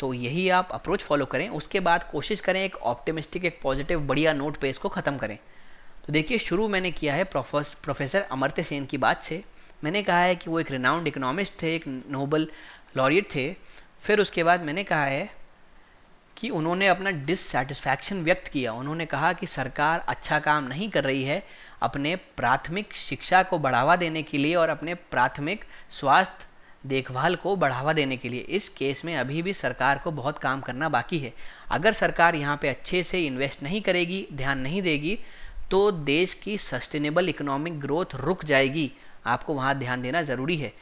तो यही आप अप्रोच फॉलो करें। उसके बाद कोशिश करें एक ऑप्टिमिस्टिक एक पॉजिटिव बढ़िया नोट पे इसको ख़त्म करें। तो देखिए, शुरू मैंने किया है प्रोफेसर अमर्त्य सेन की बात से। मैंने कहा है कि वो एक रिनाउंड इकोनॉमिस्ट थे, एक नोबल लॉरियट थे। फिर उसके बाद मैंने कहा है कि उन्होंने अपना डिससेटिस्फैक्शन व्यक्त किया। उन्होंने कहा कि सरकार अच्छा काम नहीं कर रही है अपने प्राथमिक शिक्षा को बढ़ावा देने के लिए और अपने प्राथमिक स्वास्थ्य देखभाल को बढ़ावा देने के लिए इस केस में अभी भी सरकार को बहुत काम करना बाकी है। अगर सरकार यहाँ पे अच्छे से इन्वेस्ट नहीं करेगी, ध्यान नहीं देगी तो देश की सस्टेनेबल इकोनॉमिक ग्रोथ रुक जाएगी। आपको वहाँ ध्यान देना ज़रूरी है।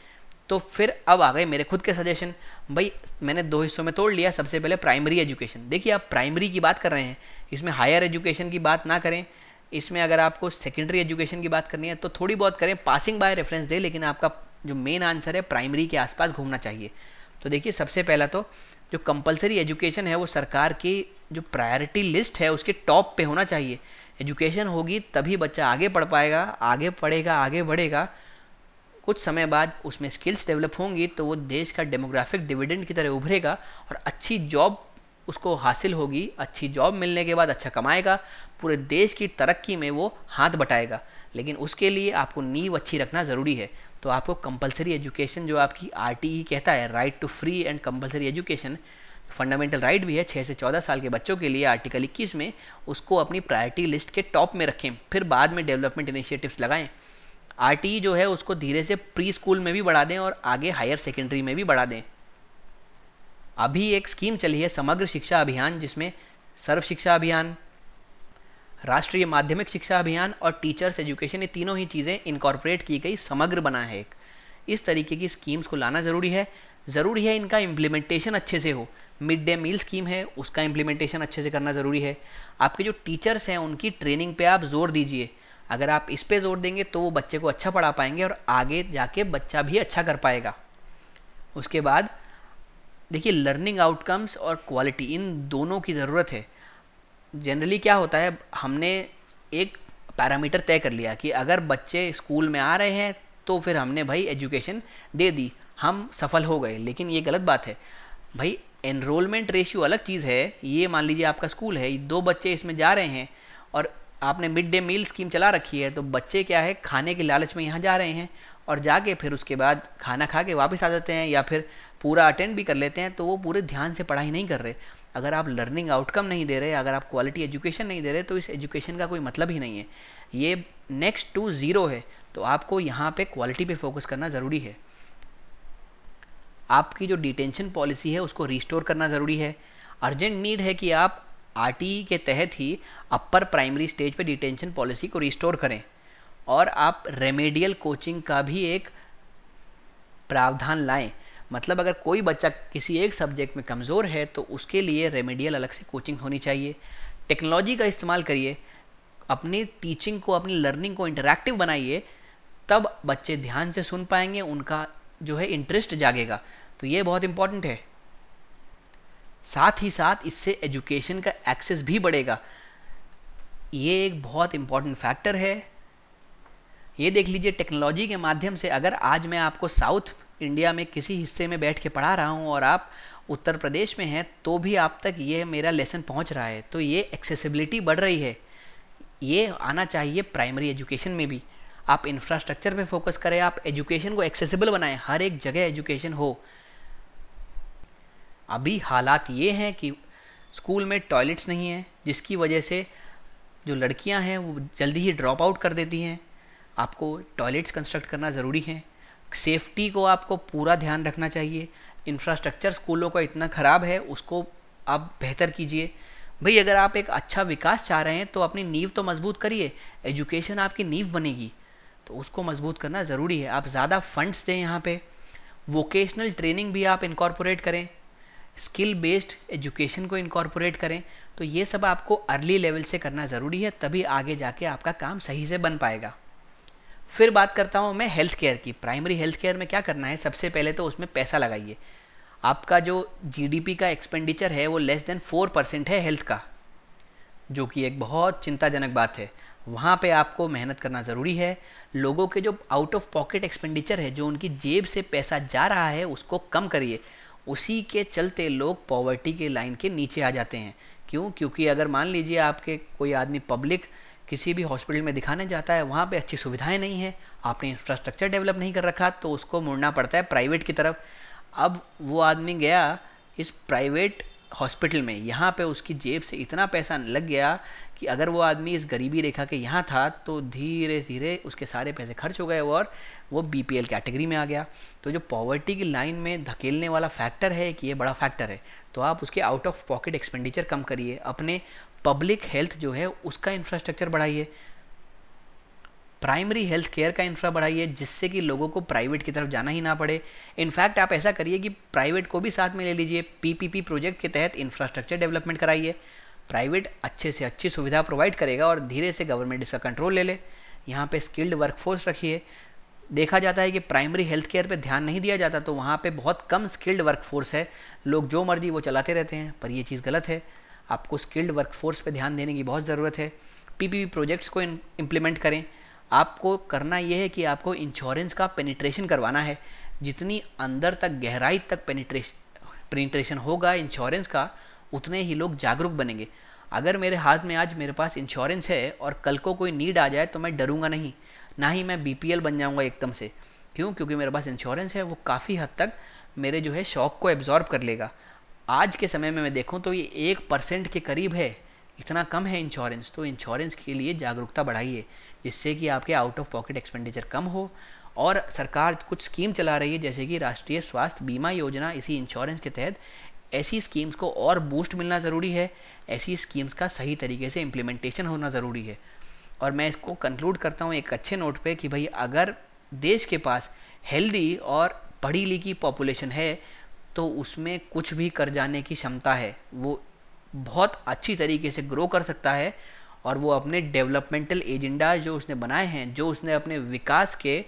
तो फिर अब आ गए मेरे खुद के सजेशन भाई, मैंने दो हिस्सों में तोड़ लिया। सबसे पहले प्राइमरी एजुकेशन देखिए, आप प्राइमरी की बात कर रहे हैं। इसमें हायर एजुकेशन की बात ना करें। इसमें अगर आपको सेकेंडरी एजुकेशन की बात करनी है तो थोड़ी बहुत करें। पासिंग बाय रेफरेंस दे, लेकिन आपका जो मेन आंसर है प्राइमरी के आसपास घूमना चाहिए। तो देखिए, सबसे पहला तो जो कंपलसरी एजुकेशन है, वो सरकार की जो प्रायोरिटी लिस्ट है, उसके टॉप पे होना चाहिए। एजुकेशन होगी, तभी बच्चा आगे पढ़ पाएगा, आगे पढ़ेगा, आगे बढ़ेगा। कुछ समय बाद उसमें स्किल्स डेवलप होंगी तो वो देश का डेमोग्राफिक डिविडेंड की तरह उभरेगा और अच्छी जॉब उसको हासिल होगी। अच्छी जॉब मिलने के बाद अच्छा कमाएगा, पूरे देश की तरक्की में वो हाथ बटाएगा। लेकिन उसके लिए आपको नींव अच्छी रखना ज़रूरी है। तो आपको कंपलसरी एजुकेशन जो आपकी आर e कहता है right to free and compulsory education fundamental right भी है छः से चौदह साल के बच्चों के लिए आर्टिकल इक्कीस में उसको अपनी प्रायोरिटी लिस्ट के टॉप में रखें, फिर बाद में डेवलपमेंट इनिशिएटिव्स लगाएँ। आर e जो है उसको धीरे से प्री स्कूल में भी बढ़ा दें और आगे हायर सेकेंडरी में भी बढ़ा दें। अभी एक स्कीम चली है, समग्र शिक्षा अभियान, जिसमें सर्व शिक्षा अभियान राष्ट्रीय माध्यमिक शिक्षा अभियान और टीचर्स एजुकेशन ये तीनों ही चीज़ें इनकॉर्पोरेट की गई, समग्र बना है एक। इस तरीके की स्कीम्स को लाना ज़रूरी है। ज़रूरी है इनका इम्प्लीमेंटेशन अच्छे से हो। मिड डे मील स्कीम है, उसका इम्प्लीमेंटेशन अच्छे से करना ज़रूरी है। आपके जो टीचर्स हैं, उनकी ट्रेनिंग पे आप ज़ोर दीजिए। अगर आप इस पे ज़ोर देंगे तो वो बच्चे को अच्छा पढ़ा पाएँगे और आगे जाके बच्चा भी अच्छा कर पाएगा। उसके बाद, देखिए लर्निंग आउटकम्स और क्वालिटी इन दोनों की ज़रूरत है। जनरली क्या होता है, हमने एक पैरामीटर तय कर लिया कि अगर बच्चे स्कूल में आ रहे हैं तो फिर हमने भाई एजुकेशन दे दी। हम सफल हो गए, लेकिन ये गलत बात है। भाई एनरोलमेंट रेशियो अलग चीज़ है। ये मान लीजिए आपका स्कूल है, दो बच्चे इसमें जा रहे हैं, और आपने मिड डे मील स्कीम चला रखी है तो बच्चे क्या है, खाने के लालच में यहाँ जा रहे हैं, और जाके फिर उसके बाद खाना खा के वापस आ जाते हैं, या फिर पूरा अटेंड भी कर लेते हैं तो वो पूरे ध्यान से पढ़ाई नहीं कर रहे। अगर आप लर्निंग आउटकम नहीं दे रहे, अगर आप क्वालिटी एजुकेशन नहीं दे रहे तो इस एजुकेशन का कोई मतलब ही नहीं है। ये नेक्स्ट टू ज़ीरो है तो आपको यहाँ पे क्वालिटी पे फोकस करना ज़रूरी है। आपकी जो डिटेंशन पॉलिसी है, उसको रिस्टोर करना ज़रूरी है। अर्जेंट नीड है कि आप आरटीई के तहत ही अपर प्राइमरी स्टेज पे डिटेंशन पॉलिसी को रिस्टोर करें। और आप रेमेडियल कोचिंग का भी एक प्रावधान लाएँ। मतलब अगर कोई बच्चा किसी एक सब्जेक्ट में कमज़ोर है तो उसके लिए रेमेडियल अलग से कोचिंग होनी चाहिए। टेक्नोलॉजी का इस्तेमाल करिए, अपनी टीचिंग को, अपनी लर्निंग को इंटरेक्टिव बनाइए, तब बच्चे ध्यान से सुन पाएँगे, उनका जो है इंटरेस्ट जागेगा। तो ये बहुत इंपॉर्टेंट है। साथ ही साथ इससे एजुकेशन का एक्सेस भी बढ़ेगा। ये एक बहुत इंपॉर्टेंट फैक्टर है। ये देख लीजिए टेक्नोलॉजी के माध्यम से अगर आज मैं आपको साउथ इंडिया में किसी हिस्से में बैठ के पढ़ा रहा हूँ और आप उत्तर प्रदेश में हैं तो भी आप तक ये मेरा लेसन पहुँच रहा है। तो ये एक्सेसिबिलिटी बढ़ रही है। ये आना चाहिए प्राइमरी एजुकेशन में भी। आप इंफ्रास्ट्रक्चर पे फोकस करें, आप एजुकेशन को एक्सेसिबल बनाएँ, हर एक जगह एजुकेशन हो। अभी हालात ये हैं कि स्कूल में टॉयलेट्स नहीं हैं, जिसकी वजह से जो लड़कियाँ हैं, वो जल्दी ही ड्रॉप आउट कर देती हैं। आपको टॉयलेट्स कंस्ट्रक्ट करना ज़रूरी है। सेफ्टी को आपको पूरा ध्यान रखना चाहिए। इंफ्रास्ट्रक्चर स्कूलों का इतना ख़राब है, उसको आप बेहतर कीजिए। भाई, अगर आप एक अच्छा विकास चाह रहे हैं तो अपनी नींव तो मज़बूत करिए। एजुकेशन आपकी नींव बनेगी। तो उसको मज़बूत करना ज़रूरी है। आप ज़्यादा फंड्स दें यहाँ पे। वोकेशनल ट्रेनिंग भी आप इनकॉर्पोरेट करें। स्किल बेस्ड एजुकेशन को इनकॉर्पोरेट करें। तो ये सब आपको अर्ली लेवल से करना ज़रूरी है, तभी आगे जाके आपका काम सही से बन पाएगा। फिर बात करता हूँ मैं हेल्थ केयर की। प्राइमरी हेल्थ केयर में क्या करना है? सबसे पहले तो उसमें पैसा लगाइए। आपका जो जीडीपी का एक्सपेंडिचर है वो लेस देन फोर परसेंट है हेल्थ का, जो कि एक बहुत चिंताजनक बात है। वहाँ पे आपको मेहनत करना ज़रूरी है। लोगों के जो आउट ऑफ़ पॉकेट एक्सपेंडिचर है, जो उनकी जेब से पैसा जा रहा है, उसको कम करिए। उसी के चलते लोग पॉवर्टी के लाइन के नीचे आ जाते हैं। क्यों? क्योंकि अगर मान लीजिए आपके कोई आदमी पब्लिक किसी भी हॉस्पिटल में दिखाने जाता है, वहाँ पे अच्छी सुविधाएँ नहीं है, आपने इंफ्रास्ट्रक्चर डेवलप नहीं कर रखा तो उसको मुड़ना पड़ता है प्राइवेट की तरफ़। अब वो आदमी गया इस प्राइवेट हॉस्पिटल में, यहाँ पे उसकी जेब से इतना पैसा लग गया कि अगर वो आदमी इस गरीबी रेखा के यहाँ था तो धीरे धीरे उसके सारे पैसे खर्च हो गए और वो बी पी एल कैटेगरी में आ गया। तो जो पॉवर्टी की लाइन में धकेलने वाला फैक्टर है कि ये बड़ा फैक्टर है तो आप उसके आउट ऑफ़ पॉकेट एक्सपेंडिचर कम करिए। अपने पब्लिक हेल्थ जो है, उसका इंफ्रास्ट्रक्चर बढ़ाइए। प्राइमरी हेल्थ केयर का इंफ्रा बढ़ाइए, जिससे कि लोगों को प्राइवेट की तरफ़ जाना ही ना पड़े। इनफैक्ट आप ऐसा करिए कि प्राइवेट को भी साथ में ले लीजिए। पीपीपी प्रोजेक्ट के तहत इंफ्रास्ट्रक्चर डेवलपमेंट कराइए। प्राइवेट अच्छे से अच्छी सुविधा प्रोवाइड करेगा और धीरे से गवर्नमेंट इसका कंट्रोल ले ले। यहाँ पे स्किल्ड वर्कफोर्स रखिए। देखा जाता है कि प्राइमरी हेल्थ केयर पर ध्यान नहीं दिया जाता तो वहाँ पे बहुत कम स्किल्ड वर्कफोर्स है। लोग जो मर्ज़ी वो चलाते रहते हैं, पर ये चीज़ गलत है। आपको स्किल्ड वर्कफोर्स पे ध्यान देने की बहुत ज़रूरत है। पीपीपी प्रोजेक्ट्स को इम्प्लीमेंट करें। आपको करना यह है कि आपको इंश्योरेंस का पेनिट्रेशन करवाना है। जितनी अंदर तक, गहराई तक पेनिट्रेशन पेनिट्रेशन होगा इंश्योरेंस का, उतने ही लोग जागरूक बनेंगे। अगर मेरे हाथ में आज मेरे पास इंश्योरेंस है और कल को कोई नीड आ जाए तो मैं डरूँगा नहीं। ना ही मैं बीपीएल बन जाऊँगा एकदम से। क्यों? क्योंकि मेरे पास इंश्योरेंस है, वो काफ़ी हद तक मेरे जो है शौक को एब्जॉर्ब कर लेगा। आज के समय में मैं देखूँ तो ये एक परसेंट के करीब है। इतना कम है इंश्योरेंस तो इंश्योरेंस के लिए जागरूकता बढ़ाइए, जिससे कि आपके आउट ऑफ़ पॉकेट एक्सपेंडिचर कम हो। और सरकार कुछ स्कीम चला रही है, जैसे कि राष्ट्रीय स्वास्थ्य बीमा योजना, इसी इंश्योरेंस के तहत ऐसी स्कीम्स को और बूस्ट मिलना ज़रूरी है। ऐसी स्कीम्स का सही तरीके से इम्प्लीमेंटेशन होना ज़रूरी है। और मैं इसको कंक्लूड करता हूँ एक अच्छे नोट पे कि भाई, अगर देश के पास हेल्दी और पढ़ी लिखी पॉपुलेशन है तो उसमें कुछ भी कर जाने की क्षमता है। वो बहुत अच्छी तरीके से ग्रो कर सकता है और वो अपने डेवलपमेंटल एजेंडा जो उसने बनाए हैं, जो उसने अपने विकास के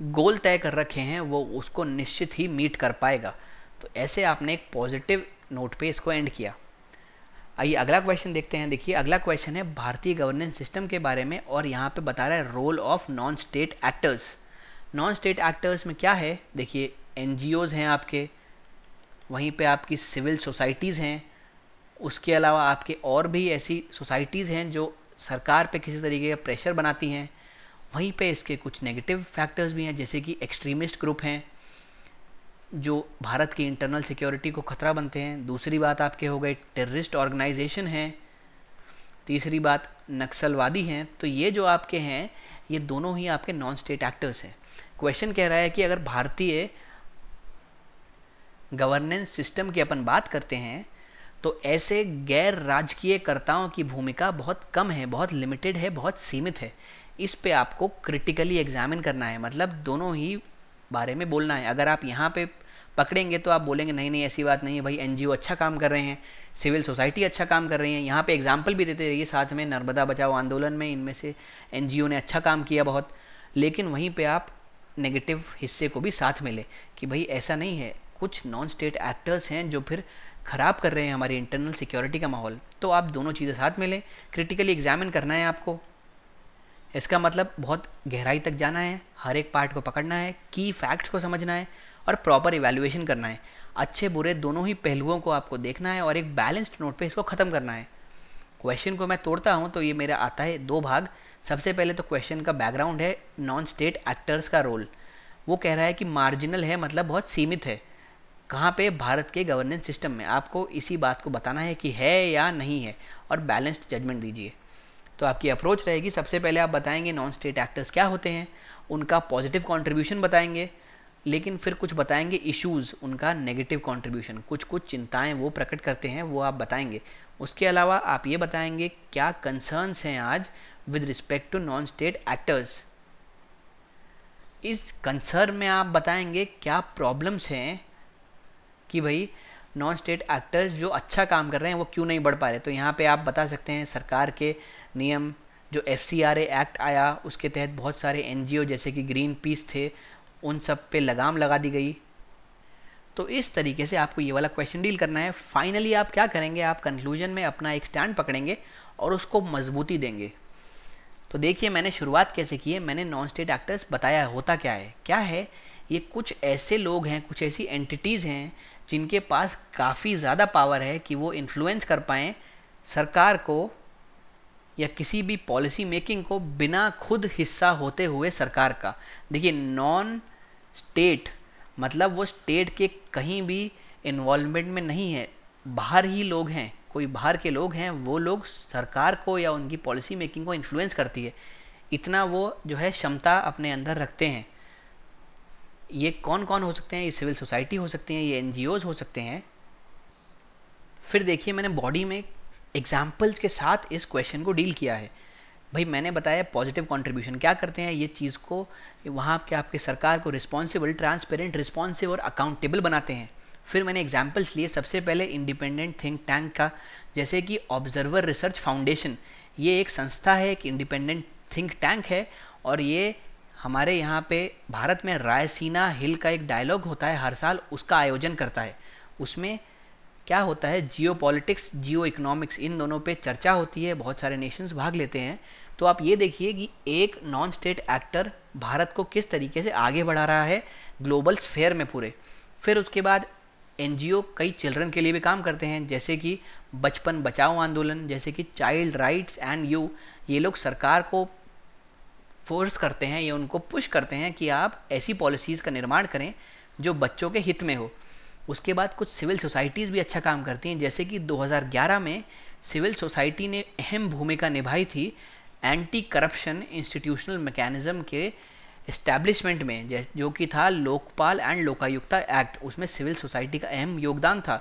गोल तय कर रखे हैं, वो उसको निश्चित ही मीट कर पाएगा। तो ऐसे आपने एक पॉजिटिव नोट पे इसको एंड किया। आइए अगला क्वेश्चन देखते हैं। देखिए, अगला क्वेश्चन है भारतीय गवर्नेंस सिस्टम के बारे में और यहाँ पे बता रहा है role of non state actors non state actors में क्या है? देखिए एन हैं आपके, वहीं पे आपकी सिविल सोसाइटीज़ हैं, उसके अलावा आपके और भी ऐसी सोसाइटीज़ हैं जो सरकार पे किसी तरीके का प्रेशर बनाती हैं, वहीं पे इसके कुछ नेगेटिव फैक्टर्स भी हैं, जैसे कि एक्सट्रीमिस्ट ग्रुप हैं, जो भारत की इंटरनल सिक्योरिटी को खतरा बनते हैं। दूसरी बात आपके हो गए टेररिस्ट ऑर्गेनाइजेशन हैं, तीसरी बात नक्सलवादी हैं तो ये जो आपके हैं, ये दोनों ही आपके नॉन स्टेट एक्टर्स हैं। क्वेश्चन कह रहा है कि अगर भारतीय गवर्नेंस सिस्टम की अपन बात करते हैं तो ऐसे गैर राजकीय कर्ताओं की भूमिका बहुत कम है, बहुत लिमिटेड है, बहुत सीमित है। इस पे आपको क्रिटिकली एग्जामिन करना है। मतलब दोनों ही बारे में बोलना है। अगर आप यहाँ पे पकड़ेंगे तो आप बोलेंगे, नहीं नहीं, ऐसी बात नहीं है भाई एनजीओ अच्छा काम कर रहे हैं सिविल सोसाइटी अच्छा काम कर रही है। यहाँ पे एग्ज़ाम्पल भी देते रहिए, साथ में नर्मदा बचाओ आंदोलन में इनमें से एनजीओ ने अच्छा काम किया बहुत। लेकिन वहीं पर आप नेगेटिव हिस्से को भी साथ में ले कि भाई ऐसा नहीं है। कुछ नॉन स्टेट एक्टर्स हैं जो फिर ख़राब कर रहे हैं हमारी इंटरनल सिक्योरिटी का माहौल। तो आप दोनों चीज़ें साथ में लें क्रिटिकली एग्जामिन करना है आपको। इसका मतलब बहुत गहराई तक जाना है, हर एक पार्ट को पकड़ना है की फैक्ट्स को समझना है और प्रॉपर इवेल्युएशन करना है। अच्छे बुरे दोनों ही पहलुओं को आपको देखना है और एक बैलेंस्ड नोट पे इसको ख़त्म करना है। क्वेश्चन को मैं तोड़ता हूँ तो ये मेरा आता है दो भाग। सबसे पहले तो क्वेश्चन का बैकग्राउंड है नॉन स्टेट एक्टर्स का रोल वो कह रहा है कि मार्जिनल है मतलब बहुत सीमित है। कहाँ पे? भारत के गवर्नेंस सिस्टम में। आपको इसी बात को बताना है कि है या नहीं है, और बैलेंस्ड जजमेंट दीजिए। तो आपकी अप्रोच रहेगी, सबसे पहले आप बताएँगे नॉन स्टेट एक्टर्स क्या होते हैं, उनका पॉजिटिव कॉन्ट्रीब्यूशन बताएँगे, लेकिन फिर कुछ बताएँगे इश्यूज़ उनका नेगेटिव कंट्रीब्यूशन कुछ कुछ चिंताएँ वो प्रकट करते हैं, वो आप बताएँगे। उसके अलावा आप ये बताएँगे क्या कंसर्न्स हैं आज with respect to non state actors इस कंसर्न में आप बताएँगे क्या प्रॉब्लम्स हैं कि भाई नॉन स्टेट एक्टर्स जो अच्छा काम कर रहे हैं, वो क्यों नहीं बढ़ पा रहे? तो यहाँ पे आप बता सकते हैं, सरकार के नियम, जो एफ़ एक्ट आया, उसके तहत बहुत सारे एनजीओ जैसे कि ग्रीन पीस थे, उन सब पे लगाम लगा दी गई। तो इस तरीके से आपको ये वाला क्वेश्चन डील करना है। फाइनली आप क्या करेंगे? आप कंक्लूजन में अपना एक स्टैंड पकड़ेंगे और उसको मजबूती देंगे। तो देखिए, मैंने शुरुआत कैसे की है? मैंने नॉन स्टेट एक्टर्स बताया, होता क्या है? क्या है? ये कुछ ऐसे लोग हैं, कुछ ऐसी एंटिटीज़ हैं जिनके पास काफ़ी ज़्यादा पावर है कि वो इन्फ्लुएंस कर पाएँ सरकार को या किसी भी पॉलिसी मेकिंग को बिना खुद हिस्सा होते हुए सरकार का। देखिए नॉन स्टेट मतलब वो स्टेट के कहीं भी इन्वॉल्वमेंट में नहीं है। बाहर ही लोग हैं, कोई बाहर के लोग हैं, वो लोग सरकार को या उनकी पॉलिसी मेकिंग को इन्फ्लुएंस करती है। इतना वो जो है क्षमता अपने अंदर रखते हैं। ये कौन कौन हो सकते हैं? ये सिविल सोसाइटी हो सकती हैं, ये एन हो सकते हैं। फिर देखिए, मैंने बॉडी में एग्जाम्पल्स के साथ इस क्वेश्चन को डील किया है। भाई, मैंने बताया पॉजिटिव कंट्रीब्यूशन क्या करते हैं? ये चीज़ को, वहाँ के आपके सरकार को रिस्पॉन्सिबल ट्रांसपेरेंट रिस्पॉन्सिव और अकाउंटेबल बनाते हैं। फिर मैंने एग्जाम्पल्स लिए। सबसे पहले इंडिपेंडेंट थिंक टैंक का, जैसे कि ऑब्जर्वर रिसर्च फाउंडेशन ये एक संस्था है, एक इंडिपेंडेंट थिंक टैंक है और ये हमारे यहाँ पे भारत में रायसीना हिल का एक डायलॉग होता है, हर साल उसका आयोजन करता है। उसमें क्या होता है जियो पॉलिटिक्स जियो इकोनॉमिक्स इन दोनों पे चर्चा होती है, बहुत सारे नेशंस भाग लेते हैं। तो आप ये देखिए कि एक नॉन स्टेट एक्टर भारत को किस तरीके से आगे बढ़ा रहा है ग्लोबल स्फेयर में पूरे। फिर उसके बाद एनजीओ कई चिल्ड्रन के लिए भी काम करते हैं, जैसे कि बचपन बचाओ आंदोलन, जैसे कि चाइल्ड राइट्स एंड यू ये लोग सरकार को फोर्स करते हैं या उनको पुश करते हैं कि आप ऐसी पॉलिसीज़ का निर्माण करें जो बच्चों के हित में हो। उसके बाद कुछ सिविल सोसाइटीज़ भी अच्छा काम करती हैं। जैसे कि 2011 में सिविल सोसाइटी ने अहम भूमिका निभाई थी एंटी करप्शन इंस्टीट्यूशनल मैकेनिज्म के इस्टेब्लिशमेंट में, जो कि था लोकपाल एंड लोकायुक्ता एक्ट। उसमें सिविल सोसाइटी का अहम योगदान था।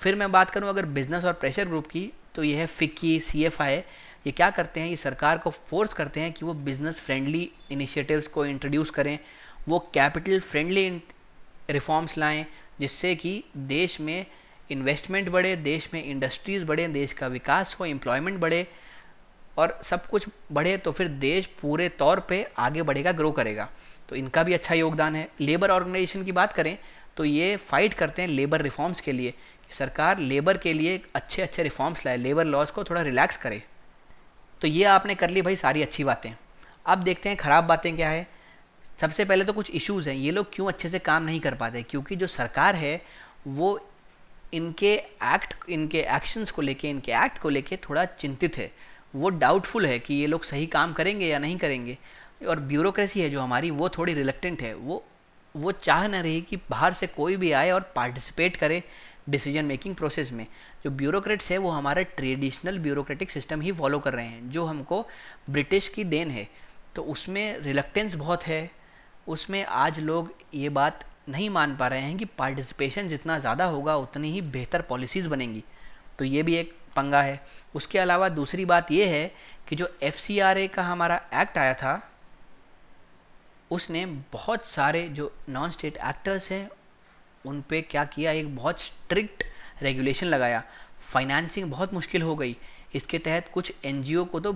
फिर मैं बात करूँ अगर बिज़नेस और प्रेशर ग्रुप की तो यह है फिक्की, सी एफ़ आई ये क्या करते हैं? ये सरकार को फोर्स करते हैं कि वो बिज़नेस फ्रेंडली इनिशिएटिव्स को इंट्रोड्यूस करें, वो कैपिटल फ्रेंडली रिफॉर्म्स लाएँ, जिससे कि देश में इन्वेस्टमेंट बढ़े, देश में इंडस्ट्रीज़ बढ़े, देश का विकास हो एम्प्लॉयमेंट बढ़े और सब कुछ बढ़े तो फिर देश पूरे तौर पे आगे बढ़ेगा ग्रो करेगा। तो इनका भी अच्छा योगदान है। लेबर ऑर्गेनाइजेशन की बात करें तो ये फाइट करते हैं लेबर रिफॉर्म्स के लिए सरकार लेबर के लिए अच्छे अच्छे रिफॉर्म्स लाए लेबर लॉज को थोड़ा रिलैक्स करे। तो ये आपने कर ली भाई सारी अच्छी बातें। अब देखते हैं ख़राब बातें क्या है। सबसे पहले तो कुछ इश्यूज़ हैं। ये लोग क्यों अच्छे से काम नहीं कर पाते? क्योंकि जो सरकार है, वो इनके एक्ट इनके एक्शंस को लेके, इनके एक्ट को लेके थोड़ा चिंतित है। वो डाउटफुल है कि ये लोग सही काम करेंगे या नहीं करेंगे। और ब्यूरोक्रेसी है जो हमारी, वो थोड़ी रिलेक्टेंट है। वो वो चाह न रही कि बाहर से कोई भी आए और पार्टिसिपेट करे डिसीज़न मेकिंग प्रोसेस में। जो ब्यूरोक्रेट्स है, वो हमारे ट्रेडिशनल ब्यूरोक्रेटिक सिस्टम ही फॉलो कर रहे हैं, जो हमको ब्रिटिश की देन है। तो उसमें रिलक्टेंस बहुत है। उसमें आज लोग ये बात नहीं मान पा रहे हैं कि पार्टिसिपेशन जितना ज़्यादा होगा, उतनी ही बेहतर पॉलिसीज़ बनेंगी। तो ये भी एक पंगा है। उसके अलावा दूसरी बात यह है कि जो एफसीआरए का हमारा एक्ट आया था, उसने बहुत सारे जो नॉन स्टेट एक्टर्स हैं उन पे क्या किया? एक बहुत स्ट्रिक्ट रेगुलेशन लगाया। फाइनेंसिंग बहुत मुश्किल हो गई। इसके तहत कुछ एनजीओ को तो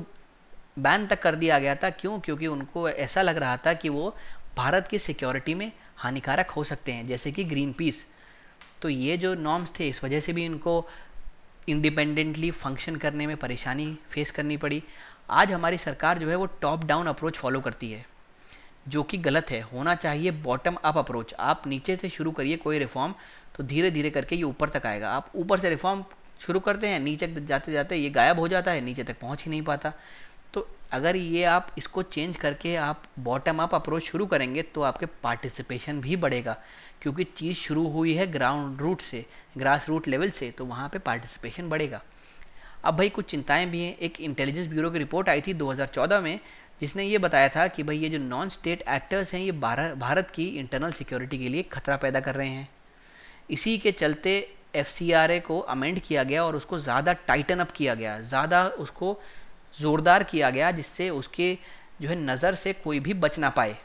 बैन तक कर दिया गया था। क्यों? क्योंकि उनको ऐसा लग रहा था कि वो भारत की सिक्योरिटी में हानिकारक हो सकते हैं, जैसे कि ग्रीन पीस तो ये जो नॉर्म्स थे, इस वजह से भी इनको इंडिपेंडेंटली फ़ंक्शन करने में परेशानी फेस करनी पड़ी। आज हमारी सरकार जो है, वो टॉप डाउन अप्रोच फॉलो करती है, जो कि गलत है। होना चाहिए बॉटम अप अप्रोच आप नीचे से शुरू करिए कोई रिफॉर्म तो धीरे धीरे करके ये ऊपर तक आएगा। आप ऊपर से रिफॉर्म शुरू करते हैं, नीचे जाते जाते ये गायब हो जाता है, नीचे तक पहुँच ही नहीं पाता। तो अगर ये आप इसको चेंज करके आप बॉटम अप अप्रोच शुरू करेंगे तो आपके पार्टिसिपेशन भी बढ़ेगा। क्योंकि चीज़ शुरू हुई है ग्राउंड रूट से ग्रास रूट लेवल से तो वहाँ पे पार्टिसिपेशन बढ़ेगा। अब भाई कुछ चिंताएँ भी हैं। एक इंटेलिजेंस ब्यूरो की रिपोर्ट आई थी 2014 में, जिसने ये बताया था कि भाई ये जो नॉन स्टेट एक्टर्स हैं, ये भारत की इंटरनल सिक्योरिटी के लिए खतरा पैदा कर रहे हैं। इसी के चलते एफ़ को अमेंड किया गया और उसको ज़्यादा टाइटन अप किया गया, ज़्यादा उसको ज़ोरदार किया गया जिससे उसके जो है नज़र से कोई भी बच ना पाए।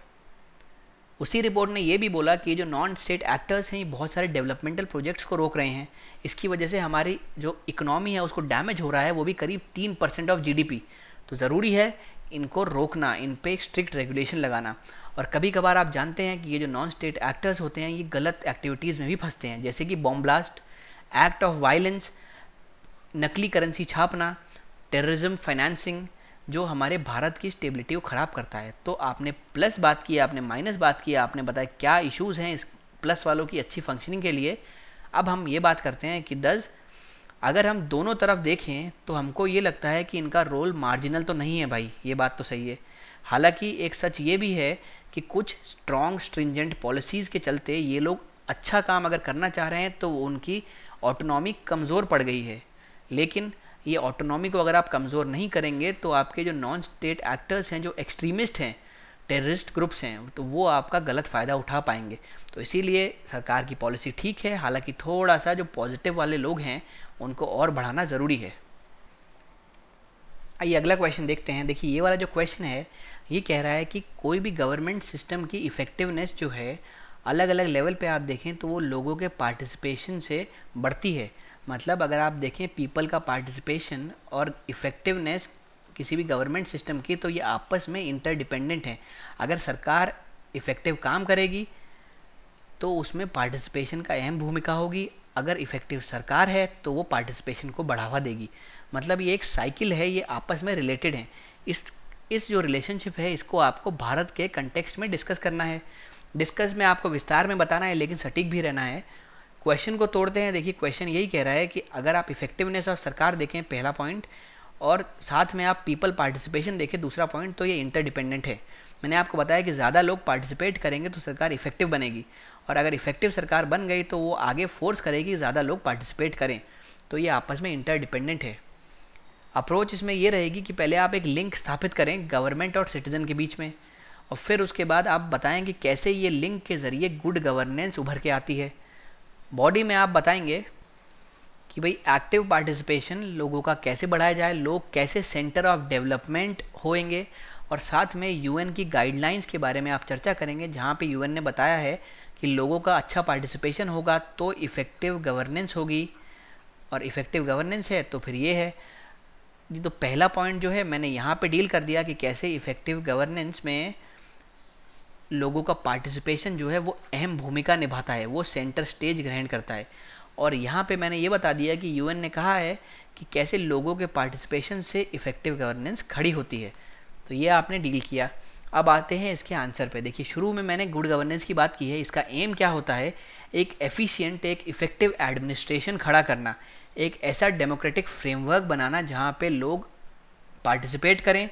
उसी रिपोर्ट ने यह भी बोला कि जो नॉन स्टेट एक्टर्स हैं, ये बहुत सारे डेवलपमेंटल प्रोजेक्ट्स को रोक रहे हैं। इसकी वजह से हमारी जो इकोनॉमी है, उसको डैमेज हो रहा है, वो भी करीब तीन परसेंट ऑफ़ जीडीपी तो ज़रूरी है इनको रोकना, इन पर स्ट्रिक्ट रेगुलेशन लगाना। और कभी कभार आप जानते हैं कि ये जो नॉन स्टेट एक्टर्स होते हैं, ये गलत एक्टिविटीज़ में भी फंसते हैं। जैसे कि bomb blast act of violence नकली करेंसी छापना टेररिज्म फाइनेंसिंग जो हमारे भारत की स्टेबिलिटी को ख़राब करता है। तो आपने प्लस बात की, आपने माइनस बात की, आपने बताया क्या इश्यूज़ हैं इस प्लस वालों की अच्छी फंक्शनिंग के लिए। अब हम ये बात करते हैं कि दस अगर हम दोनों तरफ़ देखें तो हमको ये लगता है कि इनका रोल मार्जिनल तो नहीं है भाई। ये बात तो सही है। हालाँकि एक सच ये भी है कि कुछ स्ट्रॉन्ग स्ट्रिंजेंट पॉलिसीज़ के चलते ये लोग अच्छा काम अगर करना चाह रहे हैं तो उनकी ऑटोनॉमी कमज़ोर पड़ गई है। लेकिन ये ऑटोनॉमी को अगर आप कमज़ोर नहीं करेंगे तो आपके जो नॉन स्टेट एक्टर्स हैं, जो एक्सट्रीमिस्ट हैं टेररिस्ट ग्रुप्स हैं तो वो आपका गलत फ़ायदा उठा पाएँगे। तो इसीलिए सरकार की पॉलिसी ठीक है, हालाँकि थोड़ा सा जो पॉजिटिव वाले लोग हैं, उनको और बढ़ाना ज़रूरी है। आइए अगला क्वेश्चन देखते हैं। देखिए, ये वाला जो क्वेश्चन है ये कह रहा है कि कोई भी गवर्नमेंट सिस्टम की इफ़ेक्टिवनेस जो है अलग अलग लेवल पे आप देखें तो वो लोगों के पार्टिसिपेशन से बढ़ती है। मतलब अगर आप देखें पीपल का पार्टिसिपेशन और इफ़ेक्टिवनेस किसी भी गवर्नमेंट सिस्टम की तो ये आपस में इंटरडिपेंडेंट है। अगर सरकार इफ़ेक्टिव काम करेगी तो उसमें पार्टिसिपेशन का अहम भूमिका होगी। अगर इफ़ेक्टिव सरकार है तो वो पार्टिसिपेशन को बढ़ावा देगी। मतलब ये एक साइकिल है, ये आपस में रिलेटेड है। इस इस जो रिलेशनशिप है, इसको आपको भारत के कंटेक्स्ट में डिस्कस करना है। डिस्कस में आपको विस्तार में बताना है, लेकिन सटीक भी रहना है। क्वेश्चन को तोड़ते हैं, देखिए क्वेश्चन यही कह रहा है कि अगर आप इफेक्टिवनेस ऑफ़ सरकार देखें, पहला पॉइंट और साथ में आप पीपल पार्टिसिपेशन देखें, दूसरा पॉइंट तो ये इंटरडिपेंडेंट है। मैंने आपको बताया कि ज़्यादा लोग पार्टिसिपेट करेंगे तो सरकार इफ़ेक्टिव बनेगी। और अगर इफ़ेक्टिव सरकार बन गई तो वो आगे फोर्स करेगी ज़्यादा लोग पार्टिसिपेट करें। तो ये आपस में इंटरडिपेंडेंट है। अप्रोच इसमें यह रहेगी कि पहले आप एक लिंक स्थापित करें गवर्नमेंट और सिटीज़न के बीच में और फिर उसके बाद आप बताएँ कि कैसे ये लिंक के ज़रिए गुड गवर्नेंस उभर के आती है। बॉडी में आप बताएँगे कि भाई एक्टिव पार्टिसिपेशन लोगों का कैसे बढ़ाया जाए, लोग कैसे सेंटर ऑफ़ डेवलपमेंट होएँगे और साथ में यूएन की गाइडलाइंस के बारे में आप चर्चा करेंगे, जहाँ पे यूएन ने बताया है कि लोगों का अच्छा पार्टिसिपेशन होगा तो इफ़ेक्टिव गवर्नेंस होगी। और इफ़ेक्टिव गवर्नेंस है तो फिर ये है जी तो पहला पॉइंट जो है, मैंने यहाँ पे डील कर दिया कि कैसे इफ़ेक्टिव गवर्नेंस में लोगों का पार्टिसिपेशन जो है, वो अहम भूमिका निभाता है, वो सेंटर स्टेज ग्रहण करता है। और यहाँ पे मैंने ये बता दिया कि यूएन ने कहा है कि कैसे लोगों के पार्टिसिपेशन से इफ़ेक्टिव गवर्नेंस खड़ी होती है। तो ये आपने डील किया। अब आते हैं इसके आंसर पे। देखिए, शुरू में मैंने गुड गवर्नेंस की बात की है। इसका एम क्या होता है? एक एफिशिएंट एक इफ़ेक्टिव एडमिनिस्ट्रेशन खड़ा करना। एक ऐसा डेमोक्रेटिक फ्रेमवर्क बनाना जहाँ पे लोग पार्टिसिपेट करें,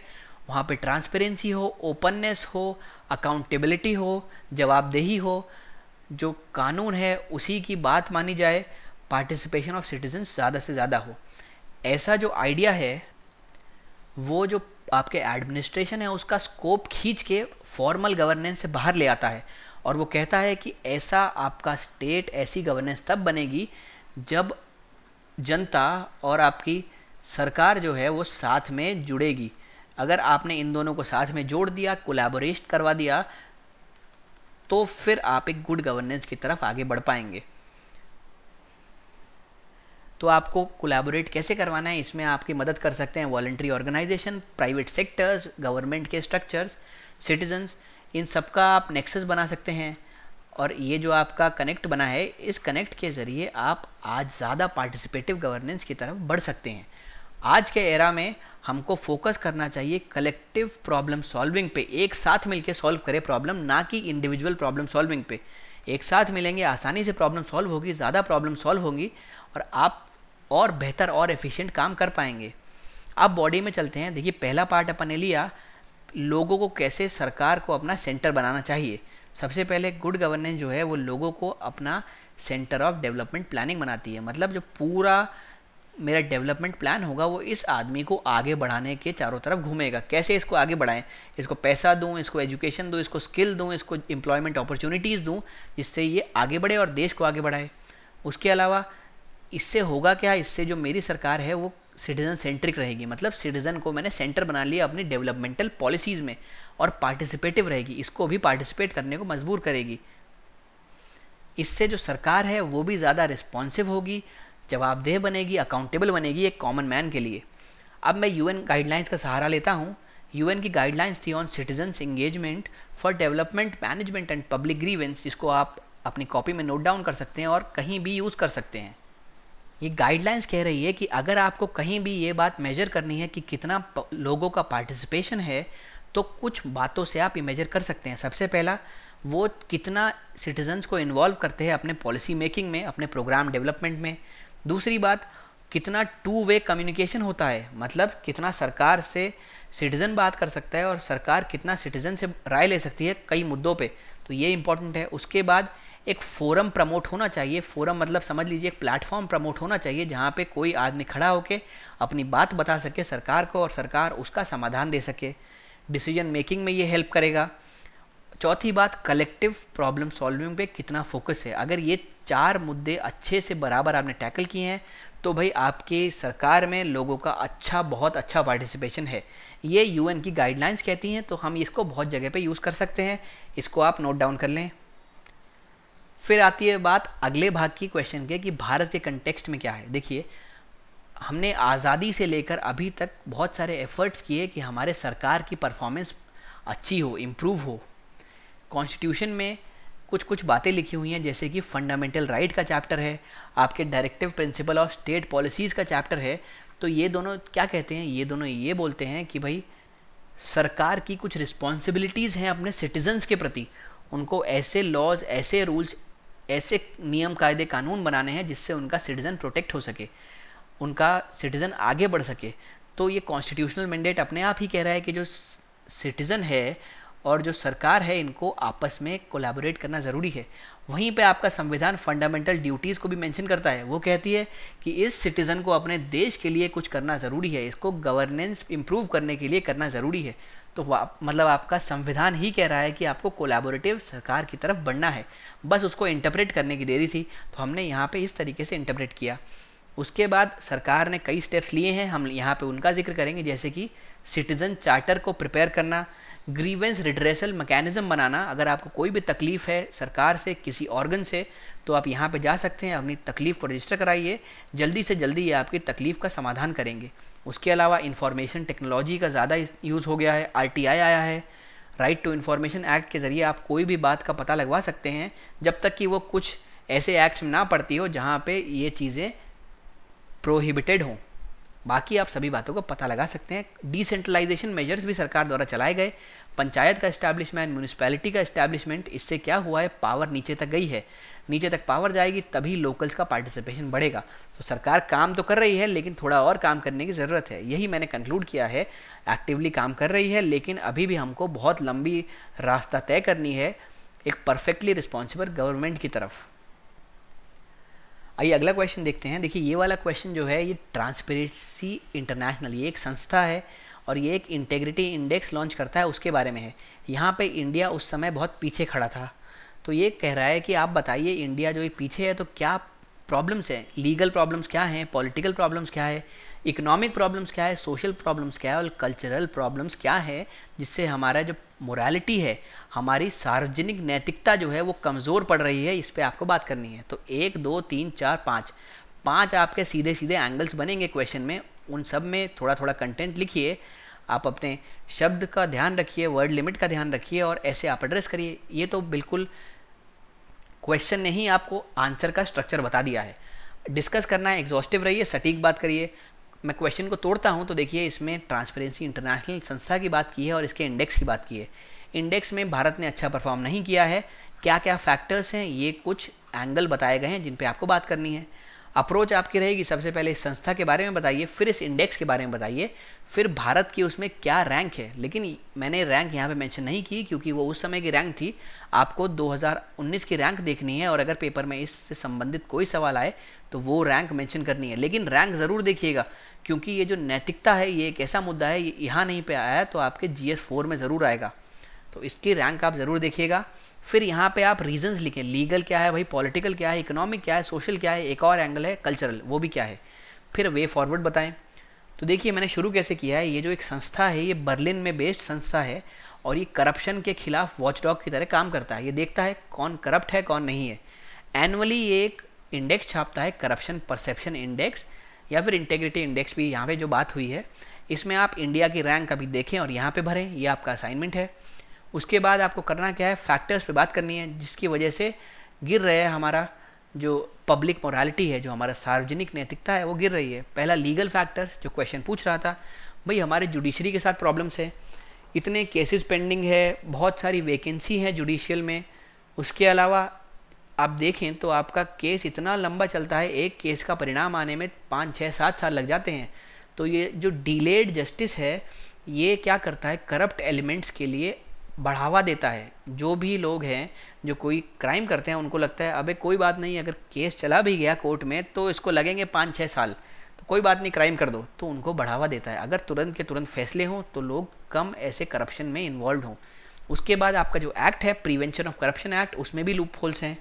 वहाँ पे ट्रांसपेरेंसी हो ओपननेस हो अकाउंटेबिलिटी हो, जवाबदेही हो, जो कानून है उसी की बात मानी जाए पार्टिसिपेशन ऑफ़ सिटीजन ज़्यादा से ज़्यादा हो। ऐसा जो आइडिया है, वो जो आपके एडमिनिस्ट्रेशन है उसका स्कोप खींच के फॉर्मल गवर्नेंस से बाहर ले आता है और वो कहता है कि ऐसा आपका स्टेट ऐसी गवर्नेंस तब बनेगी जब जनता और आपकी सरकार जो है वो साथ में जुड़ेगी। अगर आपने इन दोनों को साथ में जोड़ दिया कोलैबोरेट करवा दिया तो फिर आप एक गुड गवर्नेंस की तरफ़ आगे बढ़ पाएँगे। तो आपको कोलैबोरेट कैसे करवाना है, इसमें आपकी मदद कर सकते हैं voluntary organisation private sectors government के स्ट्रक्चर्स सिटीजन्स इन सबका आप नेक्सेस बना सकते हैं। और ये जो आपका कनेक्ट बना है, इस कनेक्ट के ज़रिए आप आज ज़्यादा पार्टिसिपेटिव गवर्नेंस की तरफ़ बढ़ सकते हैं। आज के एरा में हमको फोकस करना चाहिए कलेक्टिव प्रॉब्लम सॉल्विंग पे, एक साथ मिलकर सॉल्व करें प्रॉब्लम ना कि इंडिविजुअल प्रॉब्लम सॉल्विंग पे। एक साथ मिलेंगे, आसानी से प्रॉब्लम सॉल्व होगी, ज़्यादा प्रॉब्लम सॉल्व होंगी और आप और बेहतर और एफिशिएंट काम कर पाएँगे। अब बॉडी में चलते हैं। देखिए, पहला पार्ट अपन ने लिया, लोगों को कैसे सरकार को अपना सेंटर बनाना चाहिए। सबसे पहले गुड गवर्नेंस जो है, वो लोगों को अपना सेंटर ऑफ़ डेवलपमेंट प्लानिंग बनाती है। मतलब जो पूरा मेरा डेवलपमेंट प्लान होगा, वो इस आदमी को आगे बढ़ाने के चारों तरफ़ घूमेगा। कैसे इसको आगे बढ़ाएँ? इसको पैसा दूँ, इसको एजुकेशन दूँ, इसको स्किल दूँ, इसको एम्प्लॉयमेंट अपॉर्चुनिटीज़ दूँ, जिससे ये आगे बढ़े और देश को आगे बढ़ाए। उसके अलावा, इससे होगा क्या? इससे जो मेरी सरकार है, वो सिटीजन सेंट्रिक रहेगी। मतलब सिटीजन को मैंने सेंटर बना लिया अपनी डेवलपमेंटल पॉलिसीज़ में। और पार्टिसिपेटिव रहेगी, इसको भी पार्टिसिपेट करने को मजबूर करेगी। इससे जो सरकार है, वो भी ज़्यादा रिस्पॉन्सिव होगी, जवाबदेह बनेगी अकाउंटेबल बनेगी एक कॉमन मैन के लिए। अब मैं यूएन गाइडलाइंस का सहारा लेता हूँ। यूएन की गाइडलाइंस थी on citizens engagement for development management and public grievance जिसको आप अपनी कॉपी में नोट डाउन कर सकते हैं और कहीं भी यूज़ कर सकते हैं। ये गाइडलाइंस कह रही है कि अगर आपको कहीं भी ये बात मेजर करनी है कि कितना लोगों का पार्टिसिपेशन है तो कुछ बातों से आप ये मेजर कर सकते हैं। सबसे पहला, वो कितना सिटीजन्स को इन्वॉल्व करते हैं अपने पॉलिसी मेकिंग में, अपने प्रोग्राम डेवलपमेंट में। दूसरी बात, कितना टू वे कम्युनिकेशन होता है। मतलब कितना सरकार से सिटीज़न बात कर सकता है और सरकार कितना सिटीज़न से राय ले सकती है कई मुद्दों पे। तो ये इंपॉर्टेंट है। उसके बाद एक फोरम प्रमोट होना चाहिए। फोरम मतलब समझ लीजिए एक प्लेटफॉर्म प्रमोट होना चाहिए जहाँ पे कोई आदमी खड़ा होकर अपनी बात बता सके, सरकार को और सरकार उसका समाधान दे सके। डिसीज़न मेकिंग में ये हेल्प करेगा। चौथी बात कलेक्टिव प्रॉब्लम सॉल्विंग पे कितना फोकस है। अगर ये चार मुद्दे अच्छे से बराबर आपने टैकल किए हैं तो भाई आपके सरकार में लोगों का अच्छा बहुत अच्छा पार्टिसिपेशन है। ये यूएन की गाइडलाइंस कहती हैं तो हम इसको बहुत जगह पे यूज़ कर सकते हैं। इसको आप नोट डाउन कर लें। फिर आती है बात अगले भाग की क्वेश्चन के कि भारत के कंटेक्स्ट में क्या है। देखिए हमने आज़ादी से लेकर अभी तक बहुत सारे एफर्ट्स किए कि हमारे सरकार की परफॉर्मेंस अच्छी हो इम्प्रूव हो। कॉन्स्टिट्यूशन में कुछ कुछ बातें लिखी हुई हैं, जैसे कि फंडामेंटल राइट का चैप्टर है, आपके directive principle of state policies का चैप्टर है। तो ये दोनों क्या कहते हैं? ये दोनों ये बोलते हैं कि भाई, सरकार की कुछ रिस्पॉन्सिबिलिटीज़ हैं अपने सिटीजन्स के प्रति। उनको ऐसे लॉज ऐसे रूल्स ऐसे नियम कायदे कानून बनाने हैं जिससे उनका सिटीज़न प्रोटेक्ट हो सके। उनका सिटीज़न आगे बढ़ सके। तो ये कॉन्स्टिट्यूशनल मैंडेट अपने आप ही कह रहा है कि जो सिटीज़न है और जो सरकार है, इनको आपस में कोलैबोरेट करना ज़रूरी है। वहीं पे आपका संविधान फंडामेंटल ड्यूटीज़ को भी मेंशन करता है। वो कहती है कि इस सिटीज़न को अपने देश के लिए कुछ करना ज़रूरी है। इसको गवर्नेंस इंप्रूव करने के लिए करना ज़रूरी है। तो मतलब आपका संविधान ही कह रहा है कि आपको कोलैबोरेटिव सरकार की तरफ़ बढ़ना है। बस उसको इंटरप्रेट करने की देरी थी। तो हमने यहाँ पे इस तरीके से इंटरप्रेट किया। उसके बाद सरकार ने कई स्टेप्स लिए हैं, हम यहाँ पे उनका ज़िक्र करेंगे, जैसे कि सिटीज़न चार्टर को प्रिपेयर करना ग्रीवेंस रिड्रेसल मैकेनिज्म बनाना। अगर आपको कोई भी तकलीफ़ है सरकार से, किसी ऑर्गन से तो आप यहाँ पे जा सकते हैं, अपनी तकलीफ़ को रजिस्टर कराइए। जल्दी से जल्दी ये आपकी तकलीफ़ का समाधान करेंगे। उसके अलावा इंफॉर्मेशन टेक्नोलॉजी का ज़्यादा यूज़ हो गया है आरटीआई आया है। राइट टू इन्फॉर्मेशन एक्ट के ज़रिए आप कोई भी बात का पता लगवा सकते हैं, जब तक कि वो कुछ ऐसे एक्ट्स में ना पड़ती हो, जहाँ पे ये चीज़ें प्रोहिबिटेड हों। बाकी आप सभी बातों को पता लगा सकते हैं। डिसेंट्रलाइजेशन मेजर्स भी सरकार द्वारा चलाए गए। पंचायत का इस्टेब्लिशमेंट म्यूनिसपैलिटी का इस्टेब्लिशमेंट इससे क्या हुआ है? पावर नीचे तक गई है। नीचे तक पावर जाएगी, तभी लोकल्स का पार्टिसिपेशन बढ़ेगा। तो सरकार काम तो कर रही है, लेकिन थोड़ा और काम करने की ज़रूरत है। यही मैंने कंक्लूड किया है। एक्टिवली काम कर रही है, लेकिन अभी भी हमको बहुत लंबी रास्ता तय करनी है। एक परफेक्टली रिस्पॉन्सिबल गवर्नमेंट की तरफ़। आइए अगला क्वेश्चन देखते हैं। देखिए, ये वाला क्वेश्चन जो है, ये ट्रांसपेरेंसी इंटरनेशनल ये एक संस्था है और ये एक इंटेग्रिटी इंडेक्स लॉन्च करता है, उसके बारे में है। यहाँ पे इंडिया उस समय बहुत पीछे खड़ा था। तो ये कह रहा है कि आप बताइए इंडिया जो ये पीछे है तो क्या प्रॉब्लम्स हैं? लीगल प्रॉब्लम्स क्या हैं? पॉलिटिकल प्रॉब्लम्स क्या है? इकोनॉमिक प्रॉब्लम्स क्या है? सोशल प्रॉब्लम्स क्या है? और कल्चरल प्रॉब्लम्स क्या है? जिससे हमारा जो मोरालिटी है, हमारी सार्वजनिक नैतिकता जो है वो कमज़ोर पड़ रही है, इस पर आपको बात करनी है। तो एक, दो, तीन, चार, पाँच। पाँच आपके सीधे सीधे एंगल्स बनेंगे क्वेश्चन में, उन सब में थोड़ा थोड़ा कंटेंट लिखिए, आप अपने शब्द का ध्यान रखिए वर्ड लिमिट का ध्यान रखिए और ऐसे आप एड्रेस करिए। ये तो बिल्कुल क्वेश्चन ने ही आपको आंसर का स्ट्रक्चर बता दिया है। डिस्कस करना है एग्जॉस्टिव रहिए, सटीक बात करिए। मैं क्वेश्चन को तोड़ता हूँ तो देखिए इसमें ट्रांसपेरेंसी इंटरनेशनल संस्था की बात की है और इसके इंडेक्स की बात की है। इंडेक्स में भारत ने अच्छा परफॉर्म नहीं किया है। क्या क्या फैक्टर्स हैं, ये कुछ एंगल बताए गए हैं जिन पे आपको बात करनी है। अप्रोच आपकी रहेगी। सबसे पहले इस संस्था के बारे में बताइए, फिर इस इंडेक्स के बारे में बताइए, फिर भारत की उसमें क्या रैंक है। लेकिन मैंने रैंक यहाँ पे मेंशन नहीं की क्योंकि वो उस समय की रैंक थी। आपको 2019 की रैंक देखनी है और अगर पेपर में इससे संबंधित कोई सवाल आए तो वो रैंक मेंशन करनी है। लेकिन रैंक ज़रूर देखिएगा, क्योंकि ये जो नैतिकता है, ये एक ऐसा मुद्दा है, ये यहाँ नहीं पे आया है तो आपके जी एस फोर में ज़रूर आएगा। तो इसकी रैंक आप ज़रूर देखिएगा। फिर यहाँ पे आप रीजंस लिखें। लीगल क्या है भाई? पॉलिटिकल क्या है? इकोनॉमिक क्या है? सोशल क्या है? एक और एंगल है कल्चरल वो भी क्या है? फिर वे फॉरवर्ड बताएँ। तो देखिए, मैंने शुरू कैसे किया है? ये जो एक संस्था है, ये बर्लिन में बेस्ड संस्था है, और ये करप्शन के खिलाफ वॉचडॉग की तरह काम करता है। ये देखता है कौन करप्ट है, कौन नहीं है। एनुअली ये एक इंडेक्स छापता है करप्शन परसेप्शन इंडेक्स या फिर इंटेग्रिटी इंडेक्स भी यहाँ पे जो बात हुई है, इसमें आप इंडिया की रैंक अभी देखें और यहाँ पे भरें, ये आपका असाइनमेंट है। उसके बाद आपको करना क्या है फैक्टर्स पे बात करनी है, जिसकी वजह से गिर रहा है हमारा जो पब्लिक मोरालिटी है, जो हमारा सार्वजनिक नैतिकता है, वो गिर रही है। पहला लीगल फैक्टर जो क्वेश्चन पूछ रहा था, भाई हमारे जुडिशरी के साथ प्रॉब्लम्स है। इतने केसेस पेंडिंग है, बहुत सारी वैकेंसी है जुडिशियल में। उसके अलावा आप देखें तो आपका केस इतना लंबा चलता है, एक केस का परिणाम आने में पाँच छः सात साल लग जाते हैं। तो ये जो डिलेड जस्टिस है, ये क्या करता है? करप्ट एलिमेंट्स के लिए बढ़ावा देता है। जो भी लोग हैं, जो कोई क्राइम करते हैं, उनको लगता है, अबे, कोई बात नहीं, अगर केस चला भी गया कोर्ट में तो इसको लगेंगे पाँच छः साल। तो कोई बात नहीं क्राइम कर दो। तो उनको बढ़ावा देता है। अगर तुरंत के तुरंत फैसले हों तो लोग कम ऐसे करप्शन में इन्वॉल्व हों। उसके बाद आपका जो एक्ट है प्रिवेंशन ऑफ़ करप्शन एक्ट उसमें भी लूप होल्स हैं।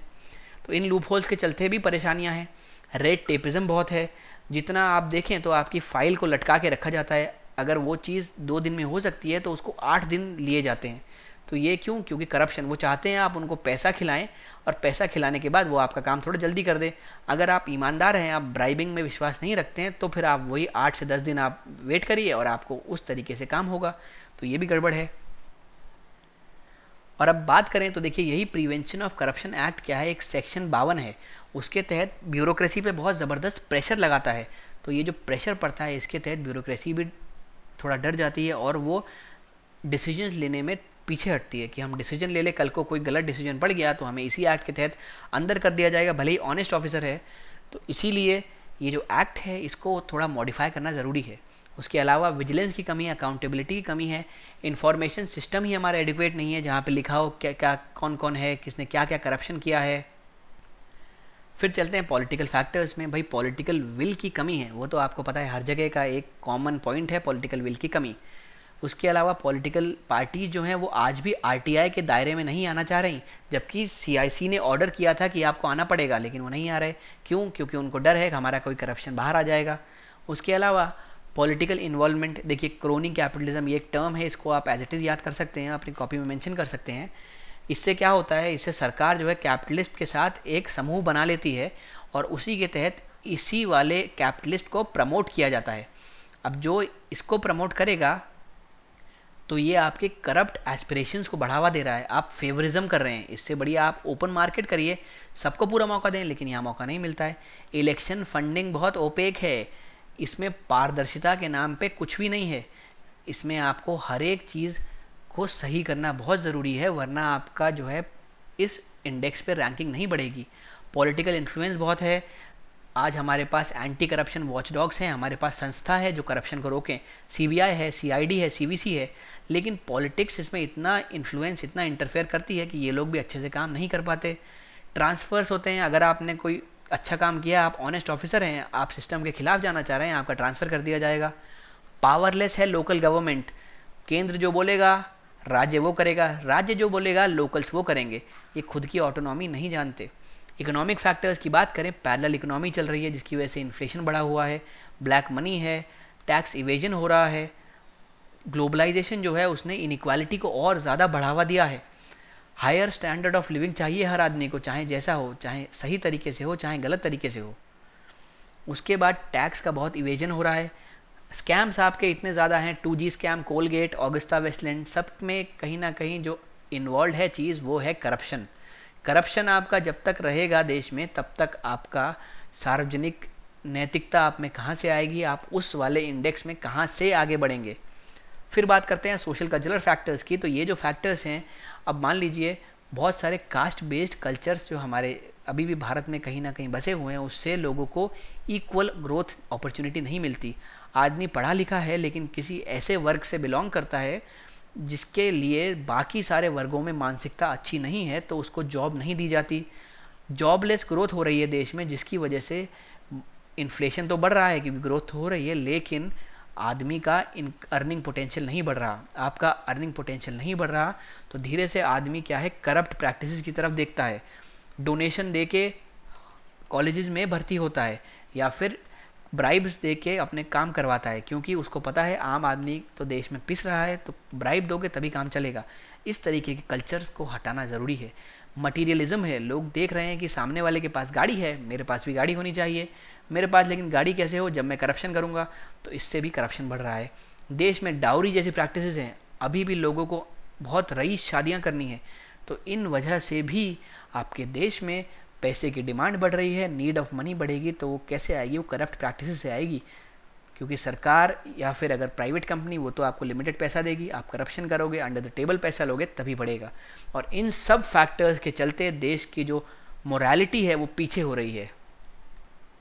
तो इन लूप होल्स के चलते भी परेशानियाँ हैं। रेड टेपिज्म बहुत है। जितना आप देखें तो आपकी फ़ाइल को लटका के रखा जाता है। अगर वो चीज़ दो दिन में हो सकती है तो उसको आठ दिन लिए जाते हैं। तो ये क्यों? क्योंकि करप्शन वो चाहते हैं आप उनको पैसा खिलाएँ और पैसा खिलाने के बाद वो आपका काम थोड़ा जल्दी कर दे। अगर आप ईमानदार हैं, आप ब्राइबिंग में विश्वास नहीं रखते हैं तो फिर आप वही आठ से दस दिन आप वेट करिए और आपको उस तरीके से काम होगा। तो ये भी गड़बड़ है। और अब बात करें तो देखिए यही प्रिवेंशन ऑफ़ करप्शन एक्ट क्या है? एक सेक्शन बावन है। उसके तहत ब्यूरोक्रेसी पे बहुत ज़बरदस्त प्रेशर लगाता है। तो ये जो प्रेशर पड़ता है, इसके तहत ब्यूरोक्रेसी भी थोड़ा डर जाती है और वो डिसीज़न लेने में पीछे हटती है कि हम डिसीज़न ले ले, कल को कोई गलत डिसीज़न पड़ गया तो हमें इसी एक्ट के तहत अंदर कर दिया जाएगा। भले ही ऑनेस्ट ऑफिसर है। तो इसीलिए ये जो एक्ट है, इसको थोड़ा मॉडिफाई करना ज़रूरी है। उसके अलावा विजिलेंस की कमी है अकाउंटेबिलिटी की कमी है इन्फॉर्मेशन सिस्टम ही हमारा एडिक्वेट नहीं है, जहाँ पे लिखा हो क्या क्या कौन कौन है, किसने क्या क्या करप्शन किया है। फिर चलते हैं पॉलिटिकल फैक्टर्स में। भाई पॉलिटिकल विल की कमी है, वो तो आपको पता है, हर जगह का एक कॉमन पॉइंट है पॉलिटिकल विल की कमी। उसके अलावा पॉलिटिकल पार्टी जो हैं, वो आज भी आरटीआई के दायरे में नहीं आना चाह रही, जबकि सीआईसी ने ऑर्डर किया था कि आपको आना पड़ेगा, लेकिन वो नहीं आ रहे। क्यों? क्योंकि उनको डर है कि हमारा कोई करप्शन बाहर आ जाएगा। उसके अलावा पॉलिटिकल इन्वॉल्वमेंट, देखिए क्रोनिंग कैपिटलिज्म, ये एक टर्म है, इसको आप एज इट इज़ याद कर सकते हैं, अपनी कॉपी में मेंशन कर सकते हैं। इससे क्या होता है, इससे सरकार जो है कैपिटलिस्ट के साथ एक समूह बना लेती है और उसी के तहत इसी वाले कैपिटलिस्ट को प्रमोट किया जाता है। अब जो इसको प्रमोट करेगा तो ये आपके करप्ट एस्पिरेशंस को बढ़ावा दे रहा है। आप फेवरिज्म कर रहे हैं। इससे बढ़िया आप ओपन मार्केट करिए। सबको पूरा मौका दें, लेकिन यहाँ मौका नहीं मिलता है। इलेक्शन फंडिंग बहुत ओपेक है। इसमें पारदर्शिता के नाम पे कुछ भी नहीं है। इसमें आपको हर एक चीज़ को सही करना बहुत ज़रूरी है, वरना आपका जो है, इस इंडेक्स पे रैंकिंग नहीं बढ़ेगी। पॉलिटिकल इन्फ्लुएंस बहुत है। आज हमारे पास एंटी करप्शन वॉचडॉग्स हैं, हमारे पास संस्था है जो करप्शन को रोकें। सीबीआई है सीआईडी है सीवीसी है। लेकिन पॉलिटिक्स इसमें इतना इन्फ्लुएंस इतना इंटरफेयर करती है कि ये लोग भी अच्छे से काम नहीं कर पाते। ट्रांसफ़र्स होते हैं। अगर आपने कोई अच्छा काम किया, आप ऑनेस्ट ऑफिसर हैं, आप सिस्टम के खिलाफ जाना चाह रहे हैं, आपका ट्रांसफ़र कर दिया जाएगा। पावरलेस है लोकल गवर्नमेंट केंद्र जो बोलेगा, राज्य वो करेगा, राज्य जो बोलेगा लोकल्स वो करेंगे। ये खुद की ऑटोनॉमी नहीं जानते। इकोनॉमिक फैक्टर्स की बात करें पैरल इकोनॉमी चल रही है, जिसकी वजह से इन्फ्लेशन बढ़ा हुआ है ब्लैक मनी है टैक्स इवेजन हो रहा है। ग्लोबलाइजेशन जो है, उसने इनक्वालिटी को और ज़्यादा बढ़ावा दिया है। हायर स्टैंडर्ड ऑफ़ लिविंग चाहिए हर आदमी को, चाहे जैसा हो, चाहे सही तरीके से हो, चाहे गलत तरीके से हो। उसके बाद टैक्स का बहुत इवेजन हो रहा है। स्कैम्स आपके इतने ज़्यादा हैं, two G scam, Coalgate, Agusta Westland, सब में कहीं ना कहीं जो इन्वॉल्व है चीज़, वो है करप्शन करप्शन आपका जब तक रहेगा देश में, तब तक आपका सार्वजनिक नैतिकता आप में कहाँ से आएगी? आप उस वाले इंडेक्स में कहाँ से आगे बढ़ेंगे? फिर बात करते हैं सोशल कल्चरल फैक्टर्स की। तो ये जो फैक्टर्स हैं अब मान लीजिए, बहुत सारे कास्ट बेस्ड कल्चर्स जो हमारे अभी भी भारत में कहीं ना कहीं बसे हुए हैं, उससे लोगों को इक्वल ग्रोथ अपॉर्चुनिटी नहीं मिलती। आदमी पढ़ा लिखा है, लेकिन किसी ऐसे वर्ग से बिलोंग करता है, जिसके लिए बाकी सारे वर्गों में मानसिकता अच्छी नहीं है तो उसको जॉब नहीं दी जाती। जॉबलेस ग्रोथ हो रही है देश में, जिसकी वजह से इन्फ्लेशन तो बढ़ रहा है, क्योंकि ग्रोथ हो रही है, लेकिन आदमी का इन अर्निंग पोटेंशियल नहीं बढ़ रहा, आपका अर्निंग पोटेंशियल नहीं बढ़ रहा तो धीरे से आदमी क्या है करप्ट प्रैक्टिसेस की तरफ़ देखता है। डोनेशन दे के कॉलेजेस में भर्ती होता है, या फिर ब्राइब्स दे के अपने काम करवाता है, क्योंकि उसको पता है आम आदमी तो देश में पिस रहा है तो ब्राइब दोगे तभी काम चलेगा। इस तरीके के कल्चर्स को हटाना ज़रूरी है। मटीरियलिज्म है। लोग देख रहे हैं कि सामने वाले के पास गाड़ी है, मेरे पास भी गाड़ी होनी चाहिए। मेरे पास लेकिन गाड़ी कैसे हो, जब मैं करप्शन करूँगा तो इससे भी करप्शन बढ़ रहा है। देश में डाउरी जैसी प्रैक्टिस हैं। अभी भी लोगों को बहुत रईस शादियाँ करनी है। तो इन वजह से भी आपके देश में पैसे की डिमांड बढ़ रही है नीड ऑफ़ मनी बढ़ेगी तो वो कैसे आएगी? वो करप्ट प्रैक्टिस से आएगी। क्योंकि सरकार या फिर अगर प्राइवेट कंपनी वो तो आपको लिमिटेड पैसा देगी, आप करप्शन करोगे अंडर द टेबल पैसा लोगे, तभी बढ़ेगा। और इन सब फैक्टर्स के चलते देश की जो मोरालिटी है, वो पीछे हो रही है।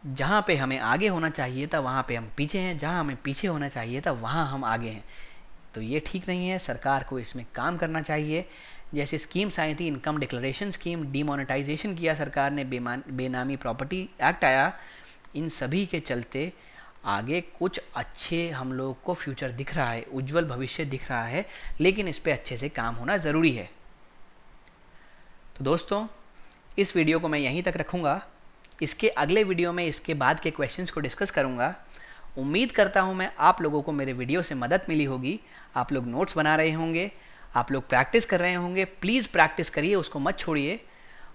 जहाँ पे हमें आगे होना चाहिए था, वहाँ पे हम पीछे हैं। जहाँ हमें पीछे होना चाहिए था, वहाँ हम आगे हैं। तो ये ठीक नहीं है। सरकार को इसमें काम करना चाहिए। जैसे स्कीम्स आई थी इनकम डिक्लेरेशन स्कीम डीमोनेटाइजेशन किया सरकार ने बेनामी प्रॉपर्टी एक्ट आया। इन सभी के चलते आगे कुछ अच्छे हम लोग को फ्यूचर दिख रहा है, उज्जवल भविष्य दिख रहा है, लेकिन इस पर अच्छे से काम होना ज़रूरी है। तो दोस्तों, इस वीडियो को मैं यहीं तक रखूँगा। इसके अगले वीडियो में इसके बाद के क्वेश्चंस को डिस्कस करूँगा। उम्मीद करता हूँ मैं आप लोगों को मेरे वीडियो से मदद मिली होगी। आप लोग नोट्स बना रहे होंगे, आप लोग प्रैक्टिस कर रहे होंगे। प्लीज़ प्रैक्टिस करिए, उसको मत छोड़िए।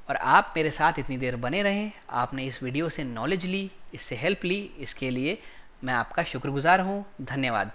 और आप मेरे साथ इतनी देर बने रहें। आपने इस वीडियो से नॉलेज ली, इससे हेल्प ली, इसके लिए मैं आपका शुक्रगुजार हूँ। धन्यवाद।